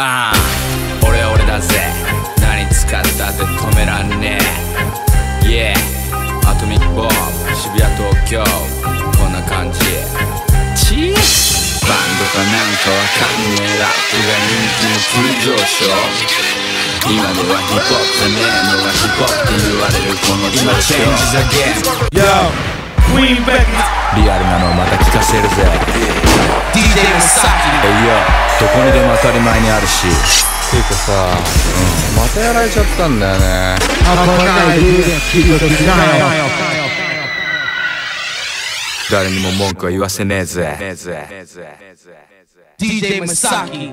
ああ俺は俺だぜ。何使ったって止めらんねえ。Yeah アトミックボム渋谷東京。こんな感じ。チーバンドかなんかわかんねえラップが人気の急上昇。今ではヒップホップじゃねえのがヒップホップって言われるこの今チェンジザゲーム Yo. リアルなのをまた聞かせるぜ DJ Masaki. えいやどこにでも当たり前にあるし。ていうかさ、うん、またやられちゃったんだよね。誰にも文句は言わせねえぜ。DJ Masaki.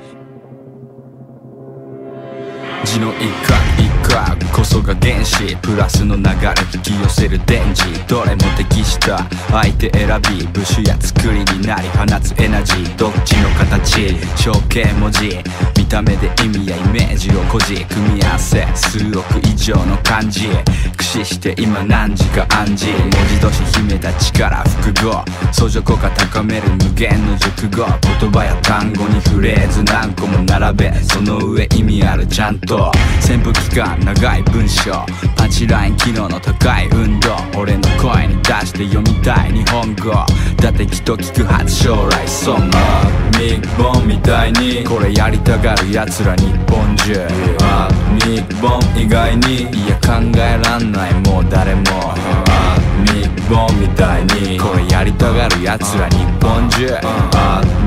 字の一角一角こそが原子プラスの流れ引き寄せる電磁どれも適した。相手選び。部首や作りになり放つエナジー。どっちの形？象形文字。見た目で意味やイメージを誇示。組み合わせ数億以上の漢字。駆使して今何時か暗示。文字同士秘めた力複合。相乗効果高める無限の熟語。言葉や単語にフレーズ何個も並べ。その上意味あるちゃんと。潜伏期間長い文章。パンチライン機能の高い運動。俺の声に出して読みたい日本語。だってきっと聞くはず将来そんな。ミッボンみたいにこれやりたがる奴ら日本中。あミッボン以外にいや考えらんないもう誰もあミッボンみたいに。これやりたがる奴ら日本中。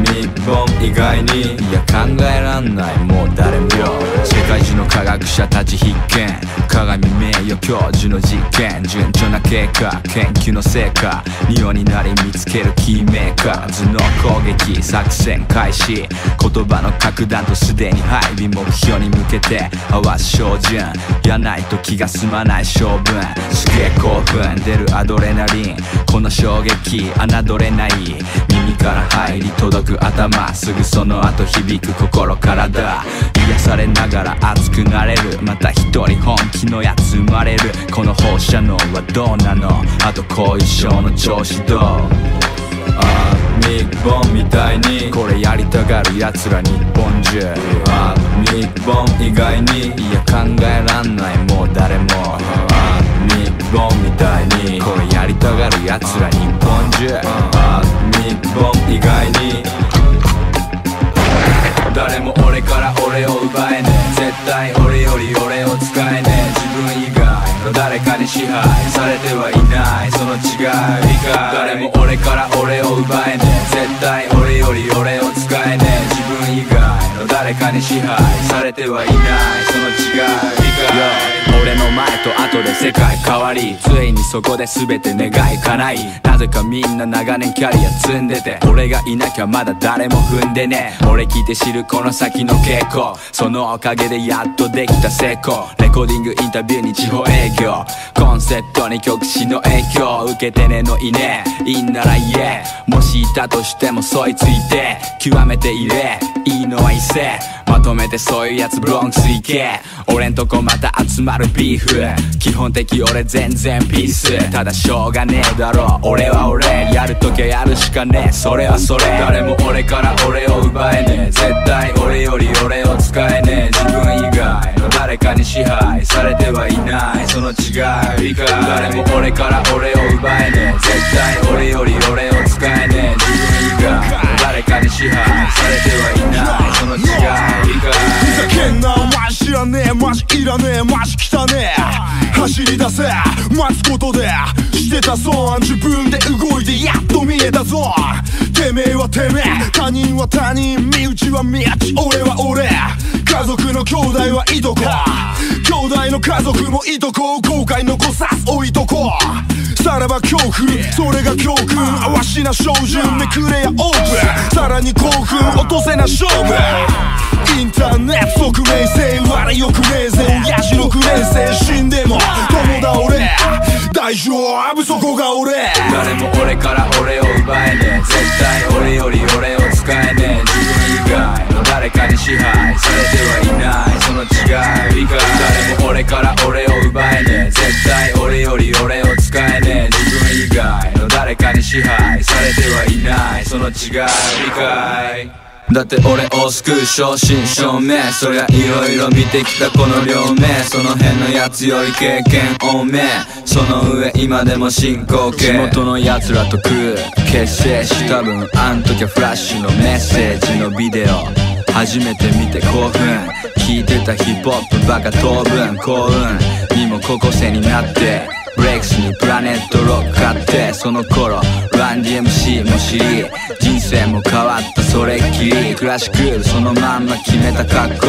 ミックボン以外にいや考えらんない。もう誰も世界中の科学者たち必見鏡名誉教授の実験順調な経過研究の成果匂になり見つけるキーメーカー頭脳攻撃作戦開始言葉の格段とすでに配備目標に向けて合わす照準やないと気が済まない性分すげえ興奮出るアドレナリンこの衝撃侮れないから入り届く頭すぐその後響く心体癒されながら熱くなれる。また一人本気のやつ生まれる。この放射能はどうなの？あと後遺症の調子どう？あミックボンみたいに。これやりたがる奴ら日本中。あミックボン以外に。いや考えらんない。もう誰も。あミックボンみたいに。これやりたがる奴ら日本中。あミックボン以外に。誰も俺から俺を奪えねえ。絶対俺より俺を使えねえ。自分以外の誰かに支配されてはいない。その違いか誰も俺から俺を奪えねえ。絶対俺より俺を使えねえ。自分以外の誰かに支配されてはいない。その違いか俺の前と後で世界変わりついにそこで全て願い叶い。なぜかみんな長年キャリア積んでて俺がいなきゃまだ誰も踏んでね俺聞いて知るこの先の傾向。そのおかげでやっとできた成功。レコーディングインタビューに地方営業。コンセプトに曲詞の影響。受けてねのいねいいんなら言え。もしいたとしてもそいついて極めていれいいのは異性まとめてそういうやつブロンクス行け。俺んとこまた集まるビーフ。基本的俺全然ピース。ただしょうがねえだろ。俺は俺。やるときはやるしかねえ。それはそれ。誰も俺から俺を奪えねえ。絶対俺より俺を使えねえ。自分以外の誰かに支配。されてはいない。その違いか誰も俺から俺を奪えねえ。絶対俺より俺を使えねえ。自分以外の誰かに支配。されてはいない。その違いかふざけんな。マジ知らねえ。マジいらねえ。マジ汚ね走り出せ。待つことでしてたそう自分で動いてやっと見えたぞ。てめえはてめえ。他人は他人。身内は身内。俺は俺。家族の兄弟はいとこ。兄弟の家族もいとこ。後悔残さず置いとこ。さらば恐怖。それが教訓。あわしな照準めくれやオープン。さらに興奮。落とせな勝負。インターネット匿名性。悪いよくねえぜ親父6年生死んでも。友だ俺大丈夫。そこが俺。誰も俺から俺を奪えねえ。絶対俺より俺を使えねえ。自分以外。誰かに支配されてはいない。その違い。か誰も俺から俺を奪えねえ絶対俺より俺を使えねえ自分以外の誰かに支配されてはいない。その違い。理解だって俺を救う正真正銘そりゃいろいろ見てきたこの両名その辺のやつより経験多め。その上今でも進行形。地元のやつらと食う結成した分あん時はフラッシュのメッセージのビデオ。初めて見て興奮。聞いてたヒップホップバカ当分。幸運にも高校生になって。ブレイクスにプラネットロック買ってその頃ランディ MC も知り人生も変わったそれっきり。クラシックそのまんま決めた格好。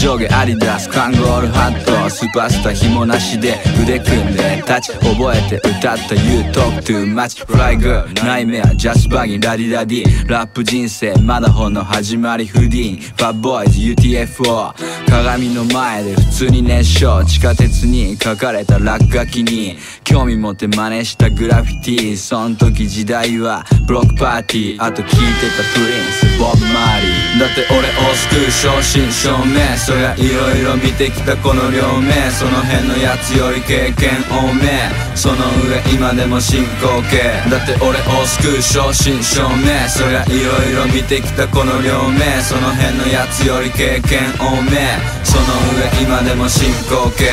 上下アディダスカンゴールハット。スーパースター紐なしで腕組んで立ち覚えて歌った You talk too much Fly girl ナイメアジャスバギーラディラディ。ラップ人生まだほの始まりフディーン。バッボーイズ UTFO 鏡の前で普通に熱唱。地下鉄に書かれた落書きに。興味持って真似したグラフィティ。そん時時代はブロックパーティー。あと聴いてたプリンスボブ・マーリーだって俺を救う正真正銘そりゃいろいろ見てきたこの両名その辺のやつより経験多め。その上今でも進行形。だって俺を救う正真正銘そりゃいろいろ見てきたこの両名その辺のやつより経験多め。その上今でも進行形。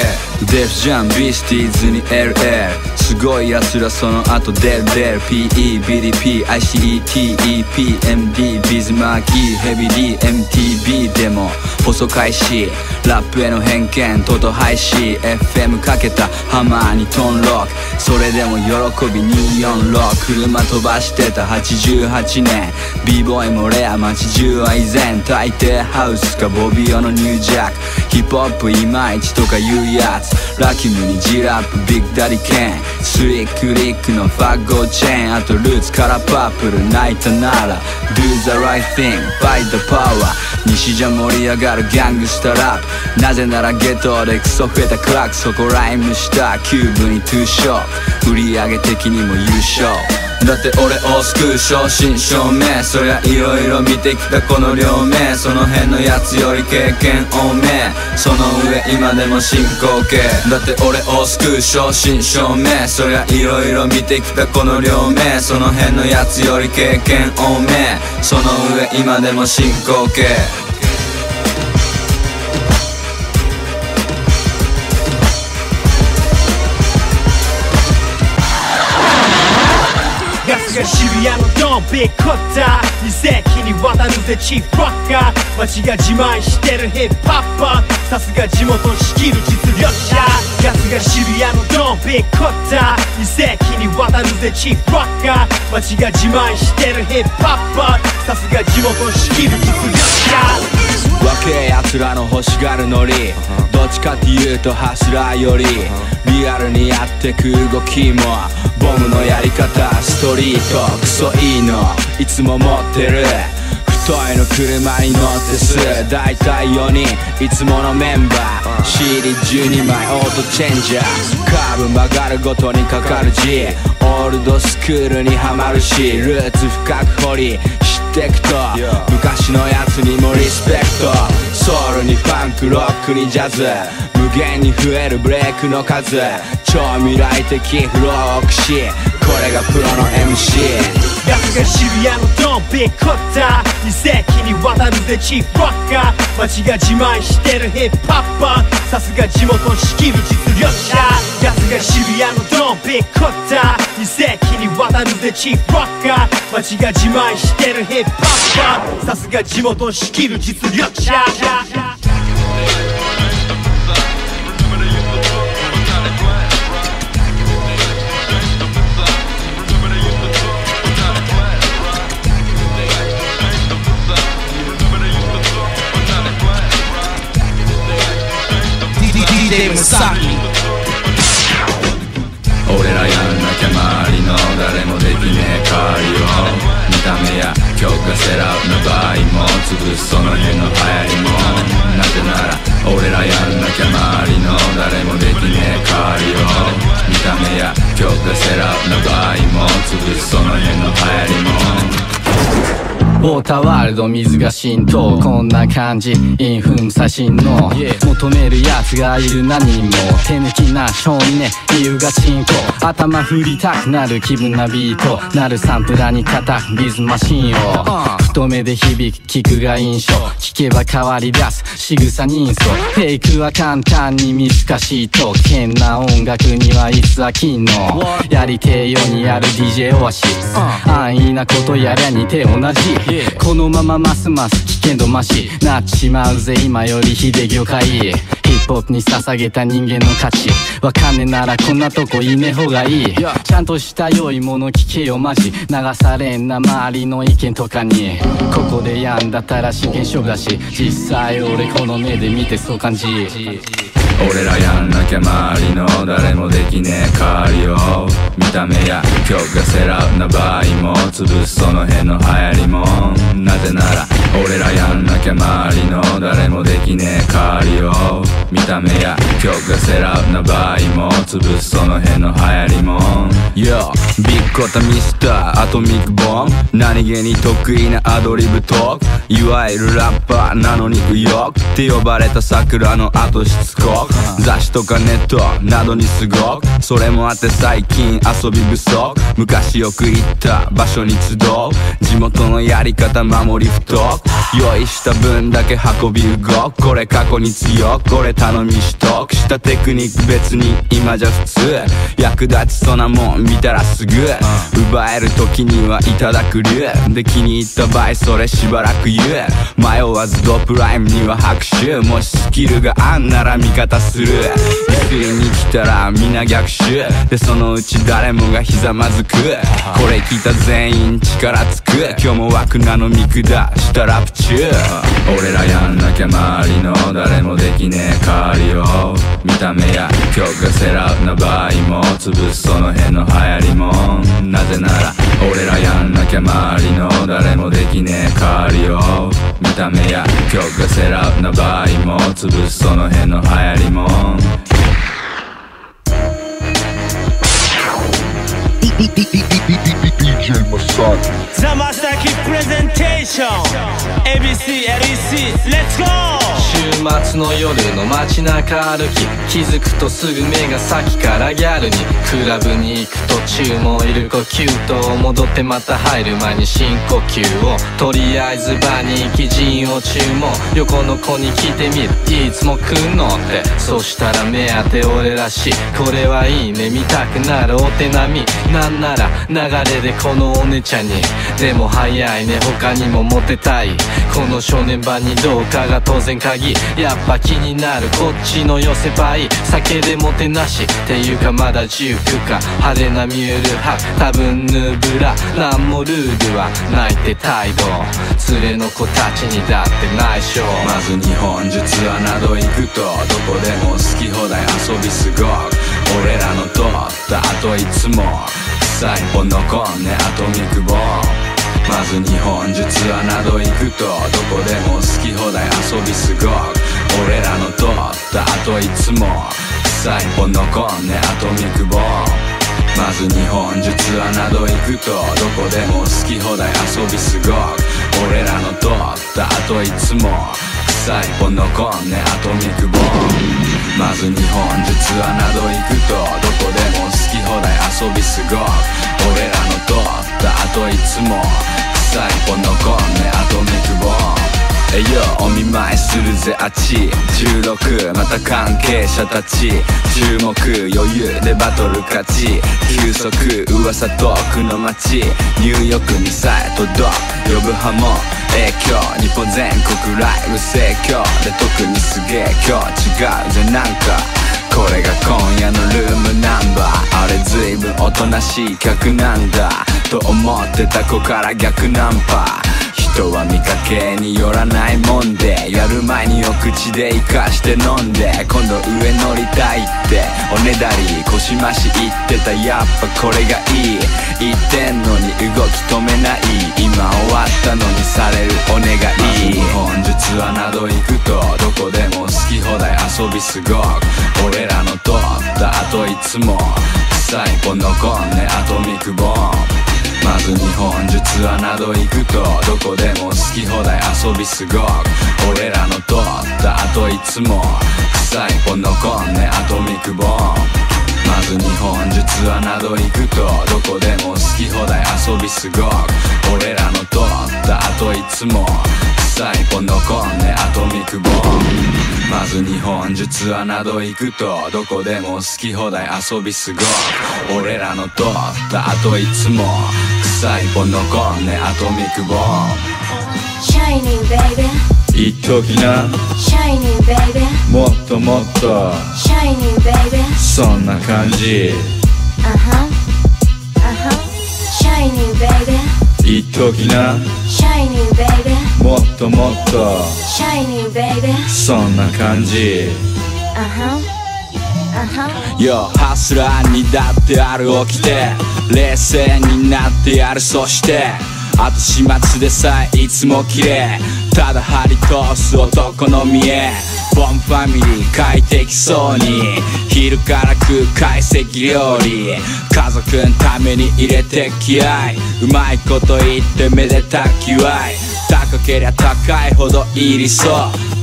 デフジャンビスティーズに LL すごい奴らその後デルデル PEBDP ICETEPMD ビズマーキーヘビー DMTV でも細開始ラップへの偏見とと廃止 FM かけたハマーにトンロックそれでも喜び246車飛ばしてた88年 b ボーイもレア街中は依然大抵ハウスかボビオのニュージャック。ヒップホップいまいちとか言うやつ。ラキムに G ラップビッグダディケンスリックリックのファッゴチェーン。あとルーツからパープル泣いたなら Do the right thing fight the power 西じゃ盛り上がるギャングスタラップなぜならゲットでクソ増えた crack。そこライムした。キューブにトゥーショー。売り上げ的にも優勝。だって俺を救う正真正銘そりゃいろいろ見てきたこの両名。その辺のやつより経験多め。その上今でも進行形。だって俺を救う正真正銘そりゃ色々見てきたこの両名その辺のやつより経験多め。その上今でも進行形。ドンビッグコッター。二世紀にわたるぜチーフロッカー。街が自慢してるヒップホッパー。さすが地元仕切る実力者。やつが渋谷のドンビッグコッター。二世紀にわたるぜチーフロッカー。街が自慢してるヒップホッパー。さすが地元仕切る実力者。若え奴らの欲しがるノリ。どっちかっていうとハスラーより。リアルにやってく動きもボムのやり方。ストリートクソいいの。いつも持ってる。太いの車に乗ってす。大体4人。いつものメンバー。CD12 枚オートチェンジャー。カーブ曲がるごとにかかる G オールドスクールにはまるしルーツ深く掘り知ってくと昔のやつにもリスペクト。ソウルにファンクロックにジャズ。無限に増えるブレイクの数。超未来的フローを駆使これがプロの MC やつが渋谷のドンビッグコッター。二世紀にわたるぜチーフロッカー。街が自慢してるヒップホッパー。さすが地元仕切る実力者。やつが渋谷のドンビッグコッター。二世紀にわたるぜチーフロッカー。街が自慢してるヒップホッパー。さすが地元仕切る実力者。俺らやんなきゃ周りの誰もできねえ代わりを見た目や曲がセラウの場合も潰すその辺の流行りも。なぜなら俺らやんなきゃ周りの誰もできねえ代わりを見た目や曲がセラウの場合も潰すその辺の流行りも。ウォーターワールド水が浸透。こんな感じ。インフン最新の求めるやつがいる何人も手抜きな少年理由がチンコ頭振りたくなる気分なビート。なるサンプラーに叩くリズムマシンを。太めで響く聞くが印象聞けば変わり出す仕草人相フェイクは簡単に難しいと危険な音楽にはいつ飽きんの。やりてえようにやる DJ オアシス。安易なことやりゃ似て同じこのままますます危険度増し。なっちまうぜ今より秀魚介ヒップホップに捧げた人間の価値。わかんねえならこんなとこいねえ方がいい。ちゃんとした良いもの聞けよマジ。流されんな周りの意見とかに。ここでやんだったら真剣勝負だし。実際俺この目で見てそう感じ俺らやんなきゃ周りの誰もできねえ代わりを。見た目や曲が sell out な場合も潰すその辺の流行りも。なぜなら俺らやんなきゃ周りの誰もできねえ代わりを。見た目や曲が sell out な場合も。潰すその辺の流行りも。Yo ビッグコタミスターアトミックボム何気に得意なアドリブトーク。いわゆるラッパーなのに右翼。って呼ばれた桜の後しつこく。雑誌とかネットなどにすごく。それもあって最近遊び不足。昔よく行った場所に集う。地元のやり方守り太く。用意した分だけ運び動くこれ過去に強くこれ頼みしとく。したテクニック別に今じゃ普通。役立ちそうなもん見たらすぐ。奪える時にはいただく竜。で気に入った場合それしばらく言う。迷わずドップライムには拍手。もしスキルがあんなら味方する。一斉に来たら皆逆襲。でそのうち誰もがひざまずく。これ聞いた全員力つく。今日も枠なの見下したラップ中俺らやんなきゃ周りの誰もできねえ代わりを見た目や曲がセラウな場合も潰すその辺の流行りもなぜなら俺らやん。なきゃ周りの誰もできねえ代わりを見た目や曲がセラウな場合も潰すその辺の流行りも DJ Masaki ザ・マスターキープレゼンテーション ABC、LEC、レッツゴー週末の夜の街中歩き気づくとすぐ目が先からギャルに。クラブに行く途中もいる呼吸と戻ってまた入る前に深呼吸を。とりあえずバーに行き陣を注文。横の子に聞いてみる。いつも来んのって。そしたら目当て俺らしい。これはいいね見たくなるお手並み。なんなら流れでこのお姉ちゃんに。でも早いね他にもモテたい。この少年版にどうかが当然鍵。やっぱ気になるこっちの寄せばいい。酒でもてなし。っていうかまだ19か。派手なミュール派多分ヌーブラなんもルールはないって態度。連れの子たちにだって内緒まず日本術はなど行くと。どこでも好き放題遊びすごく。俺らの通った後いつも。最後残んねアトミックボーンまず日本術はなど行くとどこでも好き放題遊びすごく俺らの通った後いつも最後残んねアトミックボーンまず日本術はなど行くとどこでも好き放題遊びすごく俺らの通った後いつも最後残んねアトミックボーンまず日本実はなど行くとどこでも好き放題遊びすごく。俺らの通ったあといつも臭いポのコンねアトミクボンえよお見舞いするぜあっち。16また関係者たち。注目余裕でバトル勝ち。急速噂トークの街。ニューヨークにさえ届く。呼ぶ派も影響。日本全国ライブ盛況で特にすげえ今日違うぜなんか。これが今夜のルームナンバー。あれ随分おとなしい客なんだ。と思ってた子から逆ナンパ。人は見かけによらないもんで。やる前にお口で生かして飲んで。今度上乗りたいって。おねだり腰増し言ってた。やっぱこれがいい。言ってんのに動き止めない。今終わったのにされるお願い。日本術はなど行くとどこでも好き放題遊びすごく。俺らの通った後いつも。最後残んねアトミックボンまず日本術はなど行くと。どこでも好き放題遊びすごく。俺らの通った後いつも。臭いポノコンね。アトミックボン。まず日本中ツアーなど行くとどこでも好き放題遊びすごく俺らの通った後いつも臭いポ残んねアトミックボンまず日本中ツアーなど行くとどこでも好き放題遊びすごく俺らの通った後いつも臭いポ残んねアトミックボーン Shining baby. 言っときな Shining baby もっともっと Shining baby そんな感じ Uh-huh Uh-huh Shining baby 言っときな Shining baby もっともっと Shining baby そんな感じ Uh-huh Uh-huh よハスラーにだってある起きて冷静になってやるそしてあと始末でさえいつも綺麗ただ張り通す男の見えボンファミリー快適そうに昼から食う懐石料理家族のために入れて気合いうまいこと言ってめでたきわい高けりゃ高いほどいりそう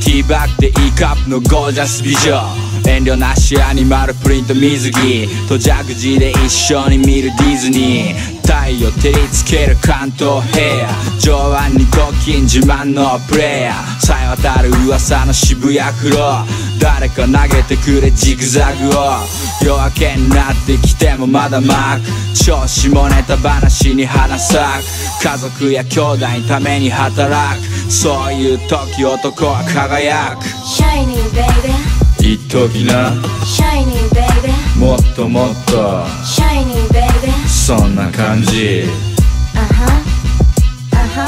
ティーバッグでいいカップのゴージャス美女遠慮なしアニマルプリント水着とジャグジーで一緒に見るディズニー太陽照りつける関東平野。上腕にドッキン自慢のプレイヤー。さえ渡る噂の渋谷フロー誰か投げてくれジグザグを。夜明けになってきてもまだマーク。超下ネタ話に花咲く。家族や兄弟のために働く。そういう時男は輝く。Shining baby. 言っときな。Shining baby. もっともっとそんな感じ Uh-huh Uh-huh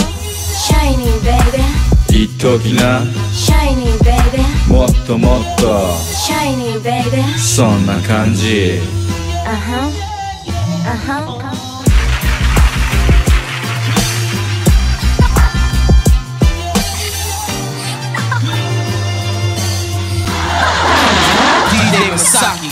Shining baby 言っときな Shining baby もっともっと Shining baby そんな感じ Uh-huh Uh-huh. Yo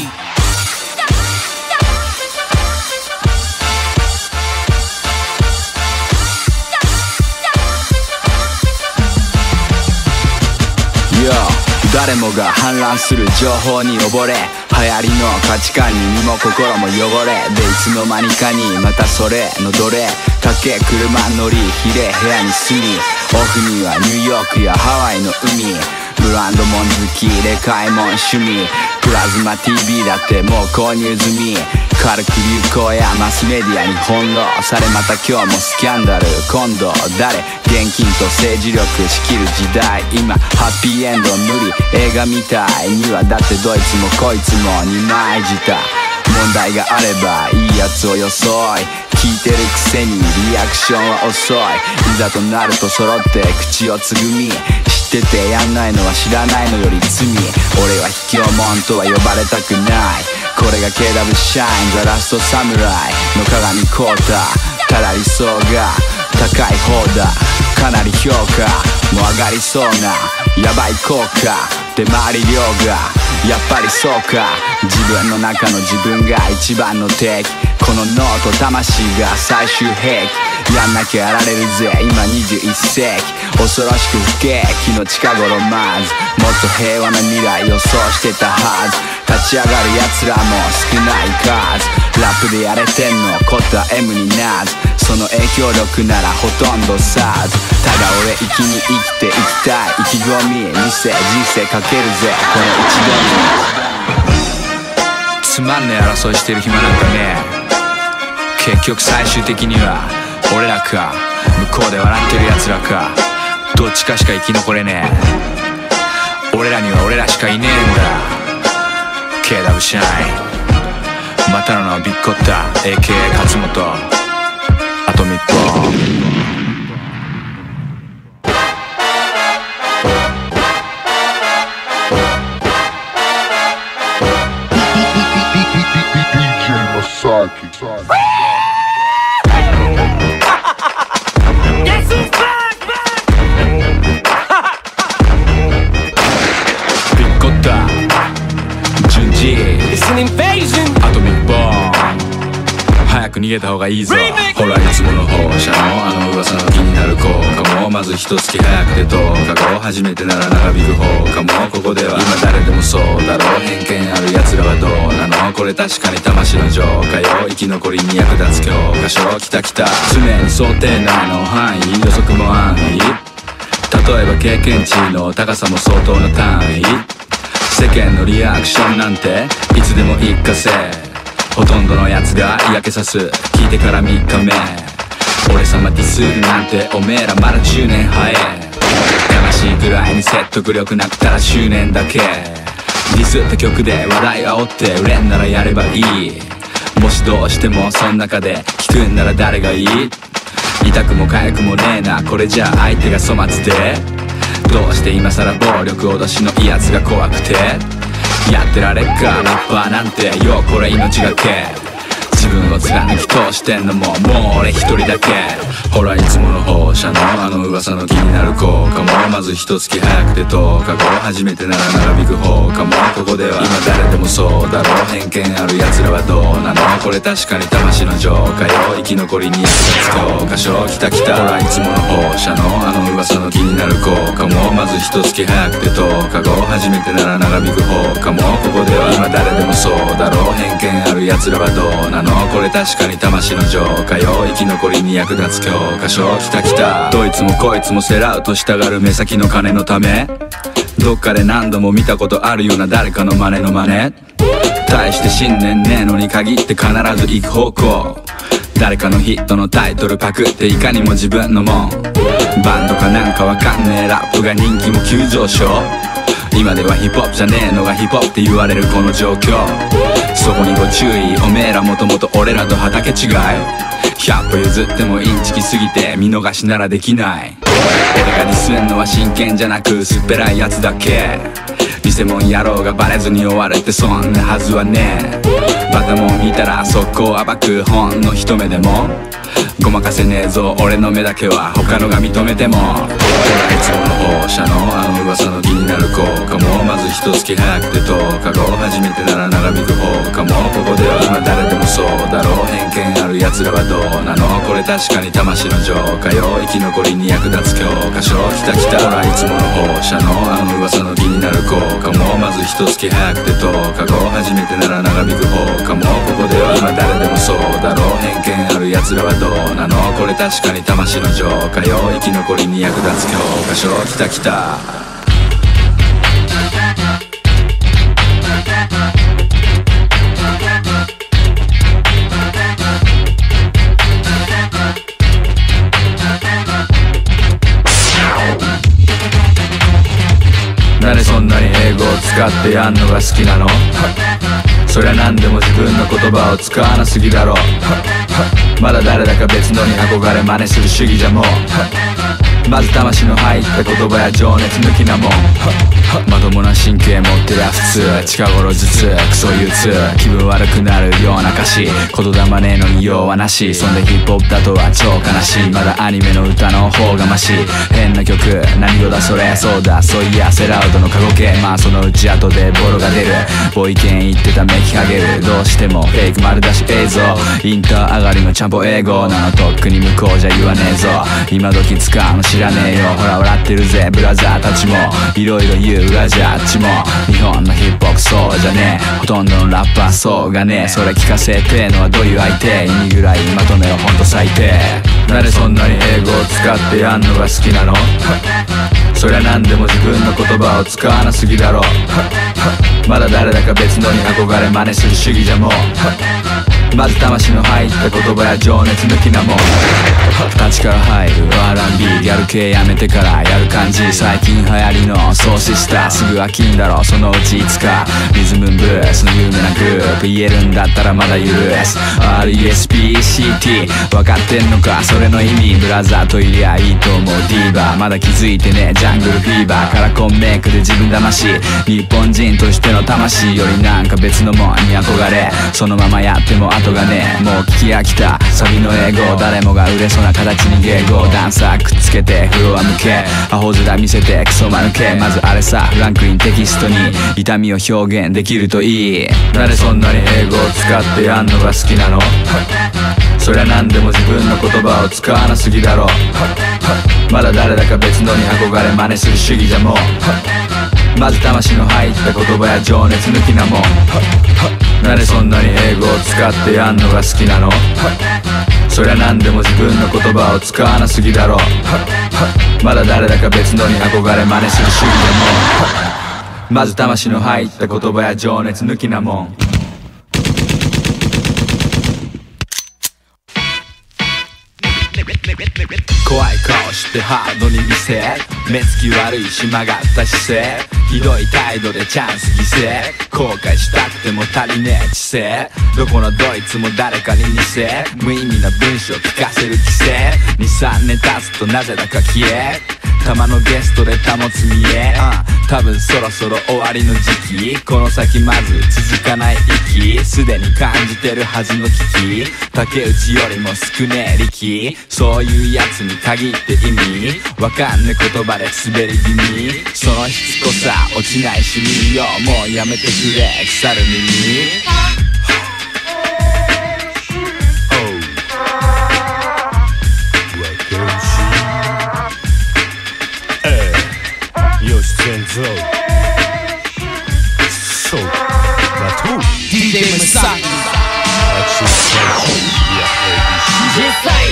誰もが氾濫する情報に溺れ流行りの価値観に身も心も汚れでいつの間にかにまたそれの奴隷かけ車乗りひれ部屋に住みオフにはニューヨークやハワイの海。ブランドも好きで買いもん趣味。プラズマ TV だってもう購入済み。軽く流行やマスメディアに翻弄されまた今日もスキャンダル。今度誰？現金と政治力仕切る時代。今ハッピーエンド無理。映画みたいにはだってどいつもこいつも二枚舌問題があればいいやつを装い。聞いてるくせにリアクションは遅い。いざとなると揃って口をつぐみ。っててやんないのは知らないのより罪。俺は卑怯者とは呼ばれたくない。これが KW シャインザラストサムライ。の鏡コータただ理想が高い方だ。かなり評価。も上がりそうな。やばい効果。で周り量が。やっぱりそうか。自分の中の自分が一番の敵。この脳と魂が最終兵器。やんなきゃやられるぜ。今21世紀。恐ろしく不景気の近頃まず。もっと平和な未来予想してたはず。立ち上がる奴らも少ない数。ラップでやれてんのコタ M になずその影響力ならほとんどさず。ただ俺生きに生きていきたい。意気込み見せ人生かけるぜ。この一度に。つまんねえ争いしてる暇なんかね結局最終的には俺らか向こうで笑ってる奴らかどっちかしか生き残れねえ。俺らには俺らしかいねえんだ。KW シャインまたの名はビッコッタ AKA 勝本アトミッがいいぞ。ほらいつもの放射のあの噂の気になる効果も。まず一月早くて10日後初めてなら長引く方かも。ここでは。今誰でもそうだろう。偏見ある奴らはどうなの。これ確かに魂の浄化よ。生き残りに役立つ教科書。きたきた。常に想定内の範囲。予測も安易。例えば経験値の高さも相当な単位。世間のリアクションなんて。いつでも一過性。ほとんどのやつが嫌気さす聞いてから3日目。俺様ディスるなんておめえらまだ10年早え悲しいぐらいに説得力なくたら執念だけ。ディスった曲で話題煽って売れんならやればいい。もしどうしてもそん中で聞くんなら誰がいい？痛くも痒くもねえな。これじゃ相手が粗末で。どうして今更暴力脅しのいいやつが怖くて？やってられっか。ラッパーなんてよこれ命がけ。自分を貫き通してんのももう俺一人だけ。ほらいつもの放射のあの噂の気になる効果もまず一月早くて10日後初めてなら長引く方かもここでは今誰でもそうだろう偏見ある奴らはどうなのこれ確かに魂の浄化よ。生き残りに役立つ教科書きたきたほらいつもの放射のあの噂の気になる効果もまず一月早くて10日。後初めてなら長引く方かもここでは今誰でもそうだろう偏見ある奴らはどうなのこれ確かに魂の浄化よ生き残りに役立つ教科書教科書きたきた。どいつもこいつもセラウトしたがる目先の金のため。どっかで何度も見たことあるような誰かの真似の真似。対して信念ねえのに限って必ず行く方向。誰かのヒットのタイトルパクっていかにも自分のもん。バンドかなんかわかんねえ。ラップが人気も急上昇。今ではヒップホップじゃねえのがヒップホップって言われるこの状況。そこにご注意。おめえらもともと俺らと畑違い。100歩譲ってもインチキすぎて見逃しならできない。俺がディスんのは真剣じゃなく薄っぺらいやつだけ。偽物野郎がバレずに終わるってそんなはずはねえ。バタモン見たら速攻暴くほんの一目でも。ごまかせねえぞ俺の目だけは他のが認めても。俺いつもの放射のあの噂の気になる効果も。まず一月早くて10日後初めてなら長引く方かも。ここでは今誰でもそうだろう。偏見ある奴らはどうなの。これ確かに魂の浄化よ。生き残りに役立つ教科書。きたきた。ほらいつもの放射のあの噂の気になる効果もまず一月早くて10日後初めてなら長引く方かも。ここでは今誰でもそうだろう偏見ある奴らはどうなの？これ確かに魂の浄化よ。生き残りに役立つ教科書。きたきた。誰そんなに英語を使ってやんのが好きなの？そりゃ何でも自分の言葉を使わなすぎだろ。まだ誰だか別のに憧れ真似する主義じゃもう。まず魂の入った言葉や情熱抜きなもん。まともな神経持ってりゃ普通近頃頭痛クソ憂鬱気分悪くなるような歌詞。言霊ねえのに弱なし。そんでヒップホップだとは超悲しい。まだアニメの歌の方がマシ。変な曲何語だそれ。そうだそういやセラウトの過去形。まあそのうち後でボロが出る。ボイケン言ってためきかげるどうしてもフェイク丸出し映像。インター上がりのちゃんぽ英語なの。とっくに向こうじゃ言わねえぞ。今時使うの知らねえよ。ほら笑ってるぜ。ブラザーたちも。いろいろ言う裏じゃあっちも。日本のヒップホップそうじゃねえ。ほとんどのラッパーそうがねえ。それ聞かせてえのはどういう相手。意味ぐらいまとめろ。ほんと最低。誰そんなに英語を使ってやんのが好きなの？そりゃ何でも自分の言葉を使わなすぎだろ。まだ誰だか別のに憧れ真似する主義じゃもう。まず魂の入った言葉や情熱抜きなもん形から入る R&B ギャル系やめてからやる感じ最近流行りのソーシスターすぐ飽きんだろ。そのうちいつかリズムブースの有名なグループ言えるんだったらまだ許す RESPCT 分かってんのか？それの意味。ブラザーといりゃいいと思うディーバーまだ気づいてねジャングルフィーバーカラコンメイクで自分騙し日本人としての魂よりなんか別のもんに憧れ。そのままやっても後がねもう聞き飽きた。サビの英語誰もが売れそうな形に迎合ダンサーくっつけてフロア向けアホ面見せてクソ間抜けまずあれさフランクリンテキストに痛みを表現できるといい。なんでそんなに英語を使ってやんのが好きなの？そりゃ何でも自分の言葉を使わなすぎだろ。まだ誰だか別のに憧れ真似する主義じゃもう。まず魂の入った言葉や情熱抜きなもん。なんでそんなに英語を使ってやんのが好きなの？そりゃ何でも自分の言葉を使わなすぎだろ。まだ誰だか別のに憧れ真似する主義でもまず魂の入った言葉や情熱抜きなもん。怖い顔してハードに見せ。目つき悪いし曲がった姿勢。ひどい態度でチャンス犠牲。後悔したくても足りねえ知性どこのどいつも誰かに似せ。無意味な文章を聞かせる規制23年経つとなぜだか消え。たまのゲストで保つ見え、uh, 多分そろそろ終わりの時期。この先まず続かない息すでに感じてるはずの危機。竹内よりも少ねえ力。そういうやつに限って意味。わかんねえ言葉で滑り気味。そのしつこさ落ちないし見よもうやめてくれ。腐る耳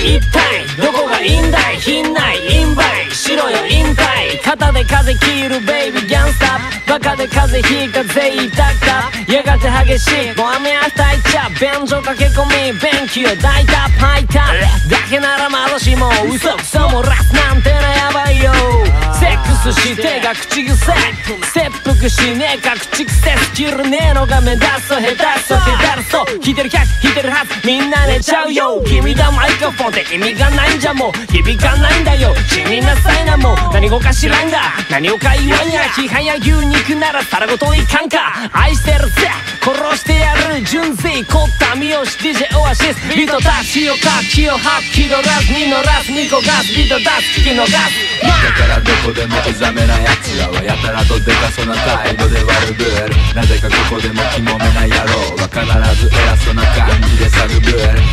一体どこがいいんだい。品ない。インバイ。しろよ引退。肩で風切る。ベイビーギャンスターバカで風邪ひいたぜいたったやがて激しい。ご雨あたいちゃ便所駆け込み便器を抱いた。吐いた。だけならまだしも嘘くそもラスなんてのやばいよ。セックスしてが口癖切腹しねえか口癖スキルねえのが目立つ下手くそ下手そ。う弾いてる客弾いてるはずみんな寝ちゃうよ。君だマイクフォンって意味がないんじゃもう。響かないんだよ。死になさいなもう。何語か知らんが。何をか言わんや批判や牛肉なら皿ごといかんか。愛してるぜ。殺してやる純粋凝った三好 DJ オアシス。ビートタッチをか気を吐く気取らずに乗らずに焦がす。ビート出す。聞き逃す。だからどこでもうざめな奴らはやたらとでかそうな態度で悪ぶる。なぜかここでもキモめな野郎は必ず偉そうな感じで探る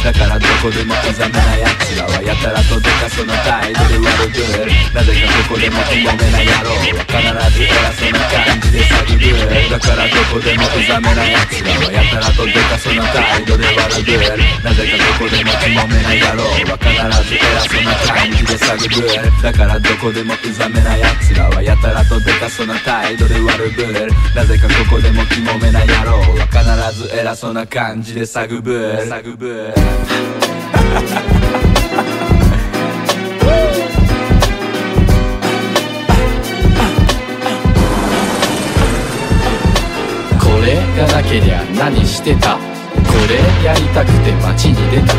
だからどこでもうざめな奴らはやたらとでかそうな態度で悪ぶる。なぜかここでもキモめな野郎は必ず偉そうな感じで探るだからどこでもうざめな奴らはやたらとでかそうな態度で悪ぶるなぜかどこでもキモめな野郎は必ず偉そうな感じで探るだからどこでもうざめな奴らはやたらとでかそうな態度で悪ぶるなぜかここでもキモめない野郎は必ず偉そうな感じで探る探るがなけりゃ何してた？これやりたくて街に出た。こ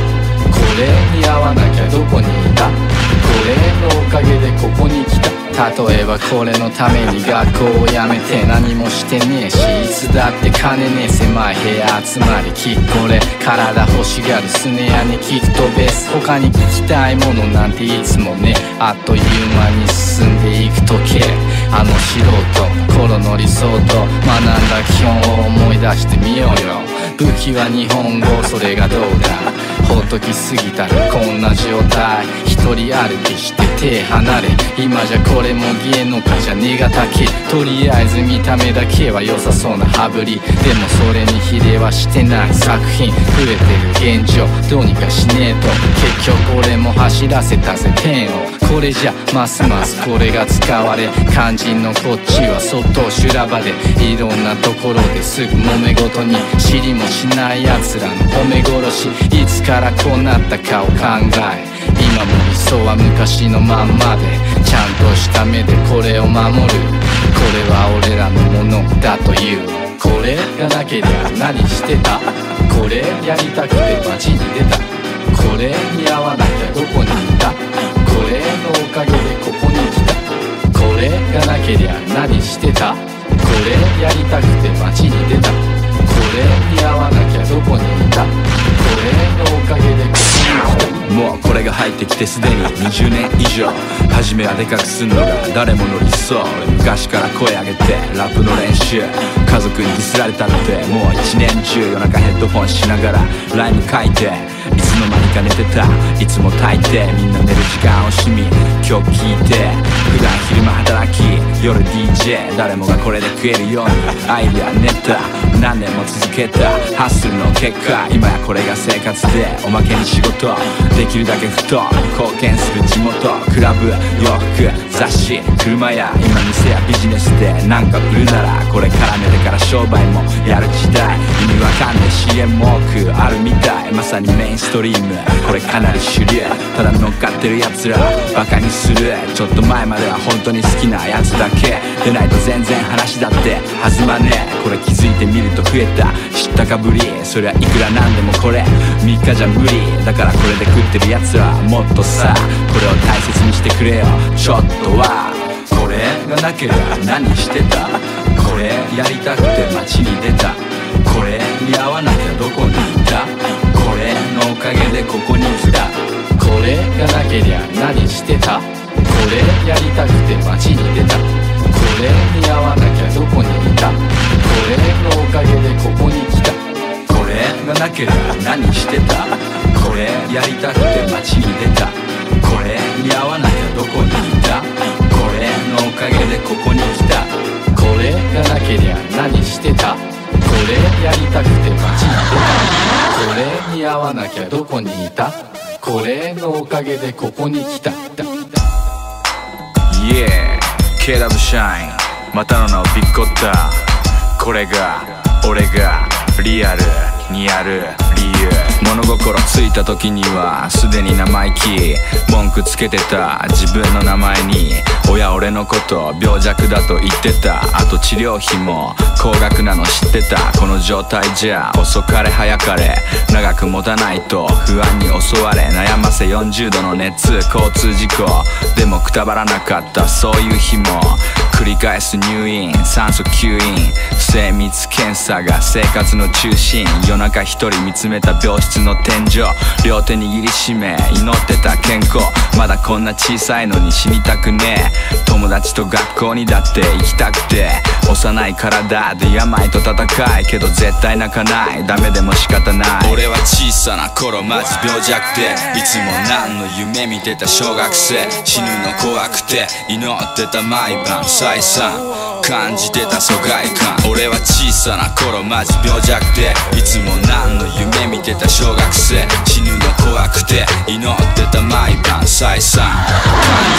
れに合わなきゃどこにいた？れのおかげでここに来た例えばこれのために学校を辞めて何もしてねえしいつだって金ねえ狭い部屋集まりきっこれ体欲しがるスネアに聞くとベース他に聞きたいものなんていつもねあっという間に進んでいく時計あの素人頃の理想と学んだ基本を思い出してみようよ。武器は日本語それがどうだ？ほっときすぎたらこんな状態。一人歩きして手離れ。今じゃこれも芸能界じゃねがたけとりあえず見た目だけは良さそうな羽振り。でもそれに比例はしてない。作品。増えてる現状。どうにかしねえと。結局俺も走らせたぜペンを。これじゃますますこれが使われ。肝心のこっちはそっと修羅場で。いろんなところですぐ揉め事に。知りもしない奴らの褒め殺しいつからこうなったかを考え今も理想は昔のまんまでちゃんとした目でこれを守る。これは俺らのものだという。これがなけりゃ何してた？これやりたくて街に出た。これに合わなきゃどこにいた？これのおかげでここに来た。これがなけりゃ何してた？これやりたくて街に出た。れに合わなきゃどこにいた？これのおかげでもうこれが入ってきてすでに20年以上。初めはでかくすんのが誰もの理想昔から声上げてラップの練習。家族にディスられたってもう一年中夜中ヘッドホンしながらライム書いて。いつの間にか寝てた。いつも炊いて。みんな時間を惜しみ曲聴いて普段昼間働き夜 DJ 誰もがこれで食えるように アイデアネタ何年も続けたハッスルの結果今やこれが生活でおまけに仕事できるだけふと貢献する地元クラブ洋服雑誌車や今店やビジネスでなんか売るならこれから寝てから商売もやる時代意味わかんねえ CM も多くあるみたいまさにメインストリーム。これかなり主流。ただ乗っかってる奴らバカにする。ちょっと前までは本当に好きなやつだけ。でないと全然話だって。弾まねえ。これ気づいてみると増えた。知ったかぶり。そりゃいくらなんでもこれ。3日じゃ無理。だからこれで食ってるやつはもっとさこれを大切にしてくれよ。ちょっとはこれがなければ何してた？これやりたくて街に出た。これに会わなきゃどこにいた？これのおかげでここに来た。れがなけりゃ何してた？これやりたくて街に出た。これに会わなきゃどこにいた？これのおかげでここに来た。これがなければ何してた？これやりたくて街に出た。これに会わなきゃどこにいた？これのおかげでここに来た。これがなけりゃ何してた？これやりたくて街に出た。これに会わなきゃどこにいた？これのおかげでここに来た。た Yeah KW シャイン。またの名をビッコッタこれが俺がリアルにやる物心ついた時にはすでに生意気文句つけてた。自分の名前に親俺のこと病弱だと言ってたあと治療費も高額なの知ってたこの状態じゃ遅かれ早かれ長く持たないと不安に襲われ悩ませ40度の熱交通事故でもくたばらなかったそういう日も繰り返す入院酸素吸引精密検査が生活の中心夜中一人見つめた病室の天井両手握りしめ祈ってた健康。まだこんな小さいのに死にたくねえ。友達と学校にだって行きたくて。幼い体で病と戦い。けど絶対泣かない。ダメでも仕方ない。俺は小さな頃マジ病弱で。いつも何の夢見てた小学生。死ぬの怖くて祈ってた毎晩再三。感じてた疎外感。俺は小さな頃マジ病弱でいつも何の夢見てた小学生。死ぬの怖くて祈ってた毎晩再三。感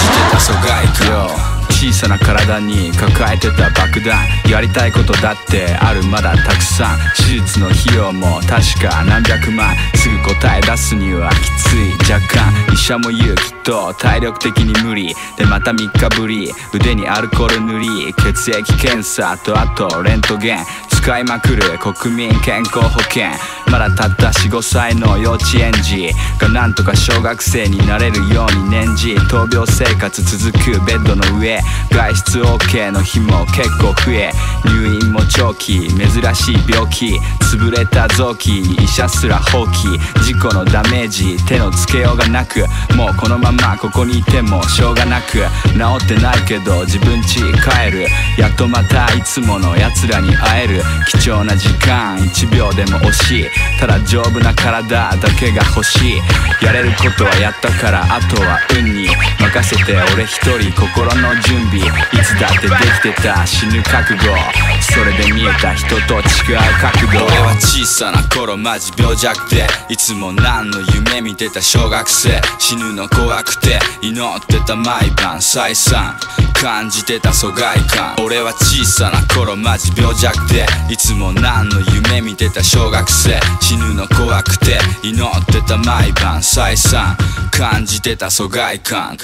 じてた疎外感。小さな体に抱えてた爆弾。やりたいことだってあるまだたくさん。手術の費用も確か何百万。すぐ答え出すにはきつい若干医者も言うきっと体力的に無理でまた3日ぶり腕にアルコール塗り血液検査とあとレントゲン使いまくる国民健康保険まだたった45歳の幼稚園児がなんとか小学生になれるように念じ闘病生活続くベッドの上外出 OK の日も結構増え入院も長期珍しい病気潰れた臓器医者すら放棄事故のダメージ手のつけようがなくもうこのままここにいてもしょうがなく治ってないけど自分家帰るやっとまたいつもの奴らに会える貴重な時間1秒でも惜しい。ただ丈夫な体だけが欲しい。やれることはやったからあとは運に任せて。俺一人心の準備。いつだってできてた死ぬ覚悟。それで見えた人と違う覚悟。俺は小さな頃マジ病弱で。いつも何の夢見てた小学生。死ぬの怖くて祈ってた毎晩再三。感じてた疎外感。俺は小さな頃マジ病弱で。いつも何の夢見てた小学生死ぬの怖くて祈ってた毎晩再三感じてた疎外感。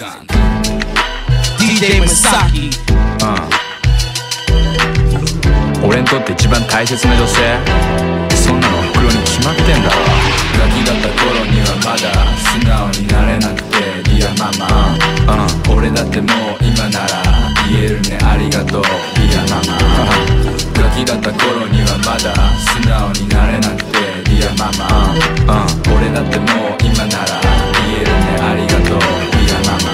DJ Masaki 俺にとって一番大切な女性。そんなのお袋に決まってんだろ。ガキだった頃にはまだ素直になれなくてディアママ。うん。俺だってもう今なら言えるね。ありがとうディアママだってもう今なら言えるねありがとういやママ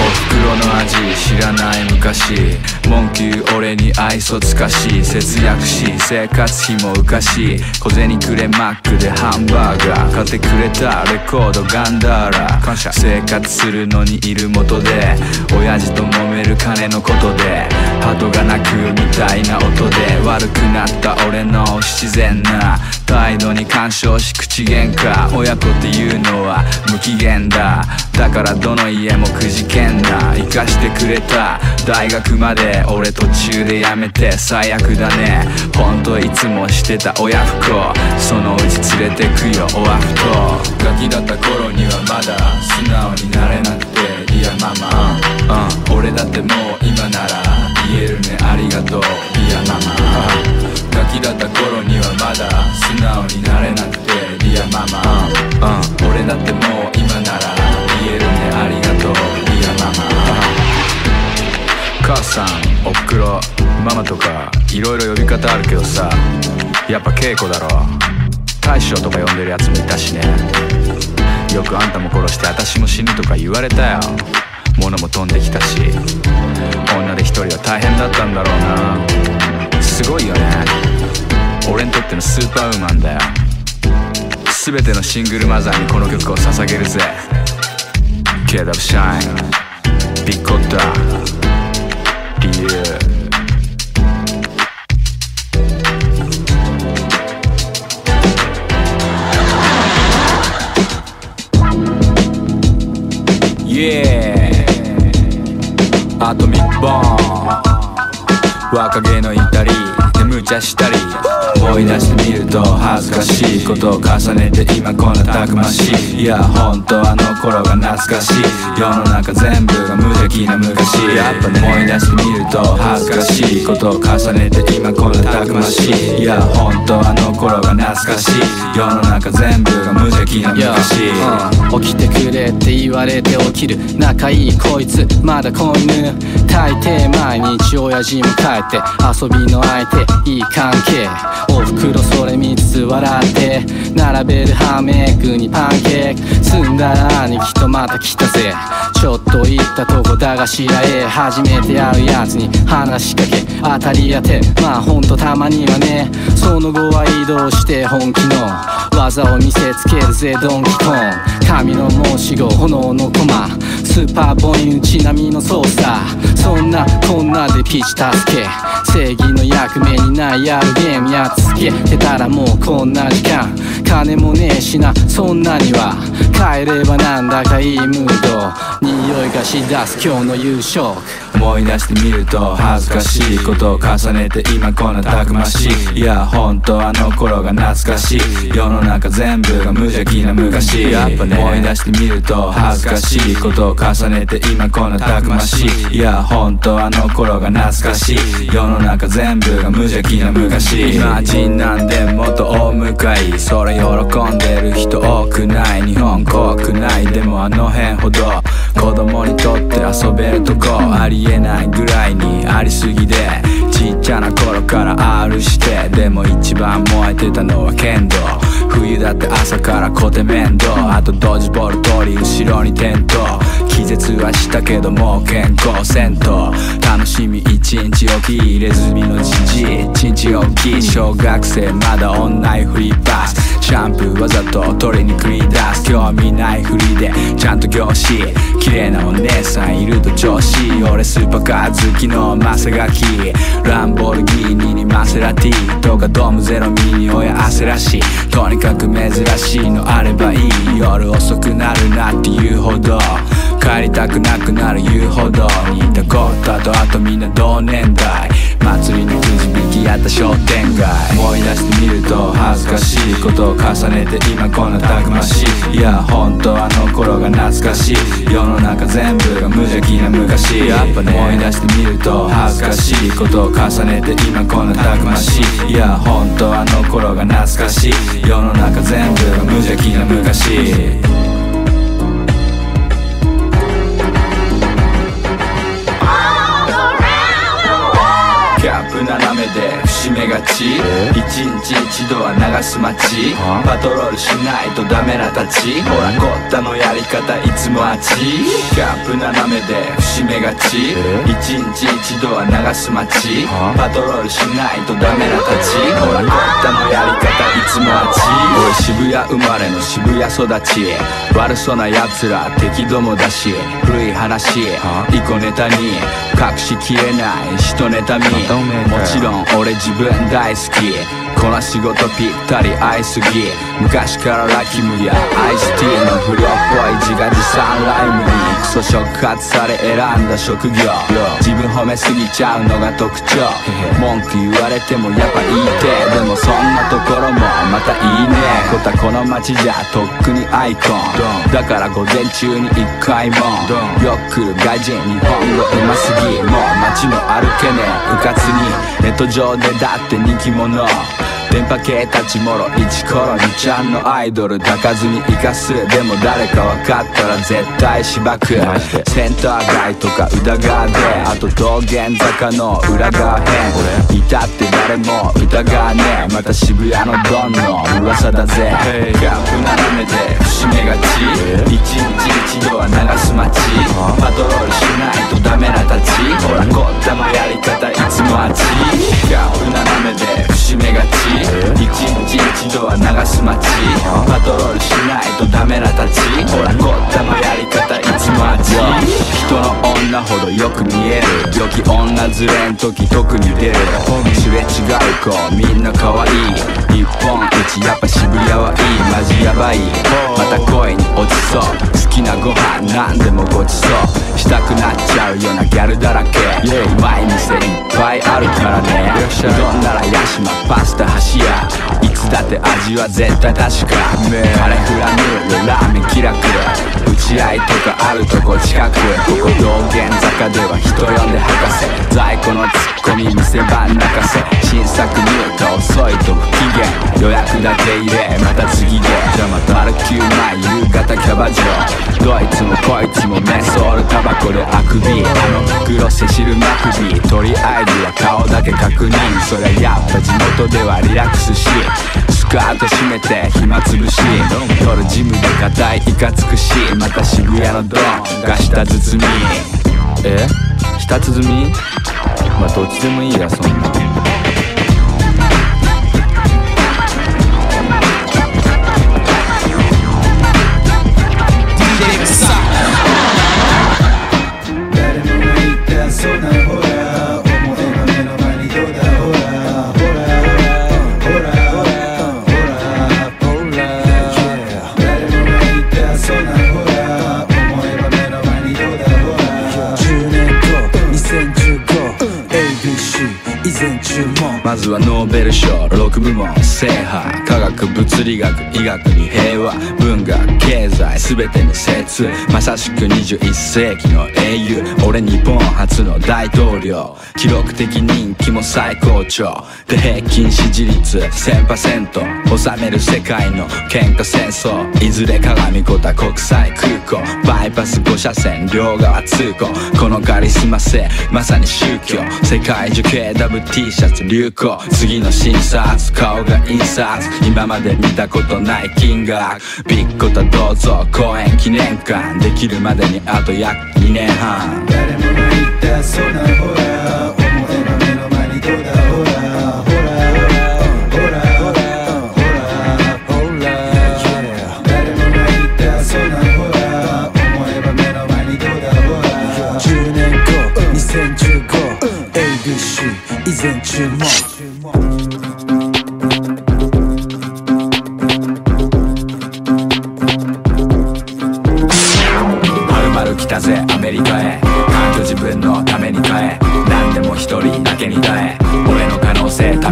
お袋の味知らない昔文句俺に愛想つかし節約し生活費も浮かし小銭くれマックでハンバーガー買ってくれたレコードガンダーラ感謝生活するのにいる元で親父と揉める金のことで鳩が鳴くみたいな音で悪くなった俺の自然な態度に干渉し口喧嘩。親子っていうのは無機嫌だ。だからどの家もくじけんな生かしてくれた。大学まで俺途中で辞めて。最悪だね。ほんといつもしてた親不孝。そのうち連れてくよ。オアフトガキだった頃にはまだ素直になれなくて。いやママ。うん。俺だってもう今なら言えるね。ありがとう。いやママ。ガキだった頃にはまだ素直になれなくていやママ。うん。俺だってもう今なら言えるねありがとういやママ。母さんおふくろママとかいろいろ呼び方あるけどさやっぱ稽古だろ。大将とか呼んでるやつもいたしね。よくあんたも殺して私も死ぬとか言われたよ。物も飛んできたし。女で一人は大変だったんだろうな。すごいよね。俺にとってのスーパーウーマンだよ。全てのシングルマザーにこの曲を捧げるぜ。Get up shine ビッグコッタ理由。Yeah アトミックボーン。若気の至り。無茶したり思い出してみると恥ずかしいことを重ねて今こんなたくましい。いや本当あの頃が懐かしい。世の中全部が無邪気な昔。やっぱ思い出してみると恥ずかしいことを重ねて今こんなたくましい。いや本当あの頃が懐かしい。世の中全部が無邪気な昔、起きてくれって言われて起きる仲いいこいつ。まだ子犬。大抵毎日親父も帰って遊びの相手。いい関係おふくろそれ見つつ笑って並べるハーメイクにパンケーキ済んだら兄貴とまた来たぜ。ちょっと行ったとこだが知らえ初めて会うやつに。話しかけ。当たり当てまあほんとたまにはね。その後は移動して本気の技を見せつけるぜドンキコン神の申し子炎の駒スーパーボインちなみの操作。そんなこんなでピチ助け。正義の役目にないやるゲームやっつけ。てたらもうこんな時間。金もねえしな。そんなには。帰ればなんだかいいムード。匂いがしだす今日の夕食。思い出してみると恥ずかしいことを重ねて今こんなたくましい。いや本当あの頃が懐かしい。世の中全部が無邪気な昔。やっぱね思い出してみると恥ずかしいことを重ねて今こんなたくましい。いや本当あの頃が懐かしい。世の中全部が無邪気な昔。今人なんでもっと大向かい。それ喜んでる人多くない。日本怖くないでもあの辺ほど。子供にとって遊べるとこありえないぐらいにありすぎでちっちゃな頃から R してでも一番燃えてたのは剣道冬だって朝からコテ面倒あとドッジボール通り後ろに転倒気絶はしたけどもう健康戦闘楽しみ一日おき入れ墨のじじい一日大き小学生まだオンナインフリーパスシャンプーわざと取りに繰り出す興味ないふりでちゃんと凝視綺麗なお姉さんいると調子俺スーパーカー好きのマセガキランボルギーニにマセラティとかドームゼロミに親汗らしいとにかく珍しいのあればいい夜遅くなるなって言うほど帰りたくなくなる言うほど似たことあとあとみんな同年代祭りのくじ引きやった商店街思い出してみると恥ずかしいことを重ねて今こんなたくましい。いや本当あの頃が懐かしい。世の中全部が無邪気な昔。やっぱね。思い出してみると恥ずかしいことを重ねて今こんなたくましい。いや本当あの頃が懐かしい。世の中全部が無邪気な昔めがち。一日一度は流す街。パトロールしないとダメなたち。ほらコッタのやり方いつもあっち。キャンプ斜めで節目がち。一日一度は流す街。パトロールしないとダメなたち。ほらコッタのやり方いつもあっち。俺渋谷生まれの渋谷育ち悪そうな奴ら敵どもだし古い話一個ネタに隠しきれない。人妬みもちろん俺自分大好きこの仕事ぴったり合いすぎ。昔からラキムや。アイスティーの不良っぽい自画自賛ライムにクソ触発され選んだ職業。自分褒めすぎちゃうのが特徴。文句言われてもやっぱ言いて。でもそんなところもまたいいね。こたこの街じゃとっくにアイコン。だから午前中に一回も。よく来る外人日本語うますぎ。もう街も歩けねえ。うかつにネット上でだって人気者。電波系たちもろ一頃にちゃんのアイドル抱かずに生かす。でも誰か分かったら絶対しばく。センター街とか宇田川であと道玄坂の裏側編いたって誰も疑わねえ。また渋谷のドンの噂だぜ。キャンプ斜めで節目がち。一日一度は流す街。パトロールしないとダメなたち。ほらこったのやり方いつもあっち。キャンプ斜めで節目がち。一日一度は流す街。パトロールしないとダメなたち。ほらこったのやり方いつもあっち人の女ほどよく見える。良き女連れん時特に出るすれ違う子みんな可愛い日本一やっぱ渋谷はいいマジヤバいまた恋に落ちそう好きなご飯何でもごちそうしたくなっちゃうようなギャルだらけうまい店いっぱいあるからねうどんならヤシマパスタ箸やいつだって味は絶対確かカレフラヌールラーメン気楽打ち合いとかあるとこ近くここ道玄坂では人呼んで博士在庫のツッコミ店番泣かせ新作入荷遅いと不機嫌予約だけ入れまた次でじゃあまたマルキュー前夕方キャバ嬢どいつもこいつもメソールタバコであくびあの袋セシルマクビとりあえずは顔だけ確認そりゃやっぱ地元ではリラックスしスカート締めて暇つぶし夜ジムで硬いいかつくしまた渋谷のドンが下包み。え？下包み？まあどっちでもいいやそんな。まずはノーベル賞。6部門制覇。科学物理学医学に平和。学経済全てに精通まさしく21世紀の英雄俺日本初の大統領。記録的人気も最高潮。で平均支持率1000%収める世界の喧嘩戦争。いずれ鏡子田国際空港バイパス5車線両側通行。このカリスマ性まさに宗教。世界中 KWT シャツ流行。次の診察顔が印刷。今まで見たことない金額。ビッコタどうぞ公演記念館できるまでにあと約2年半誰もが言ったそうなほら思えば目の前にどうだほらほらほらほらほらほら誰もが言ったそうなほら思えば目の前にどうだほら10年後2015 ABC 以前注文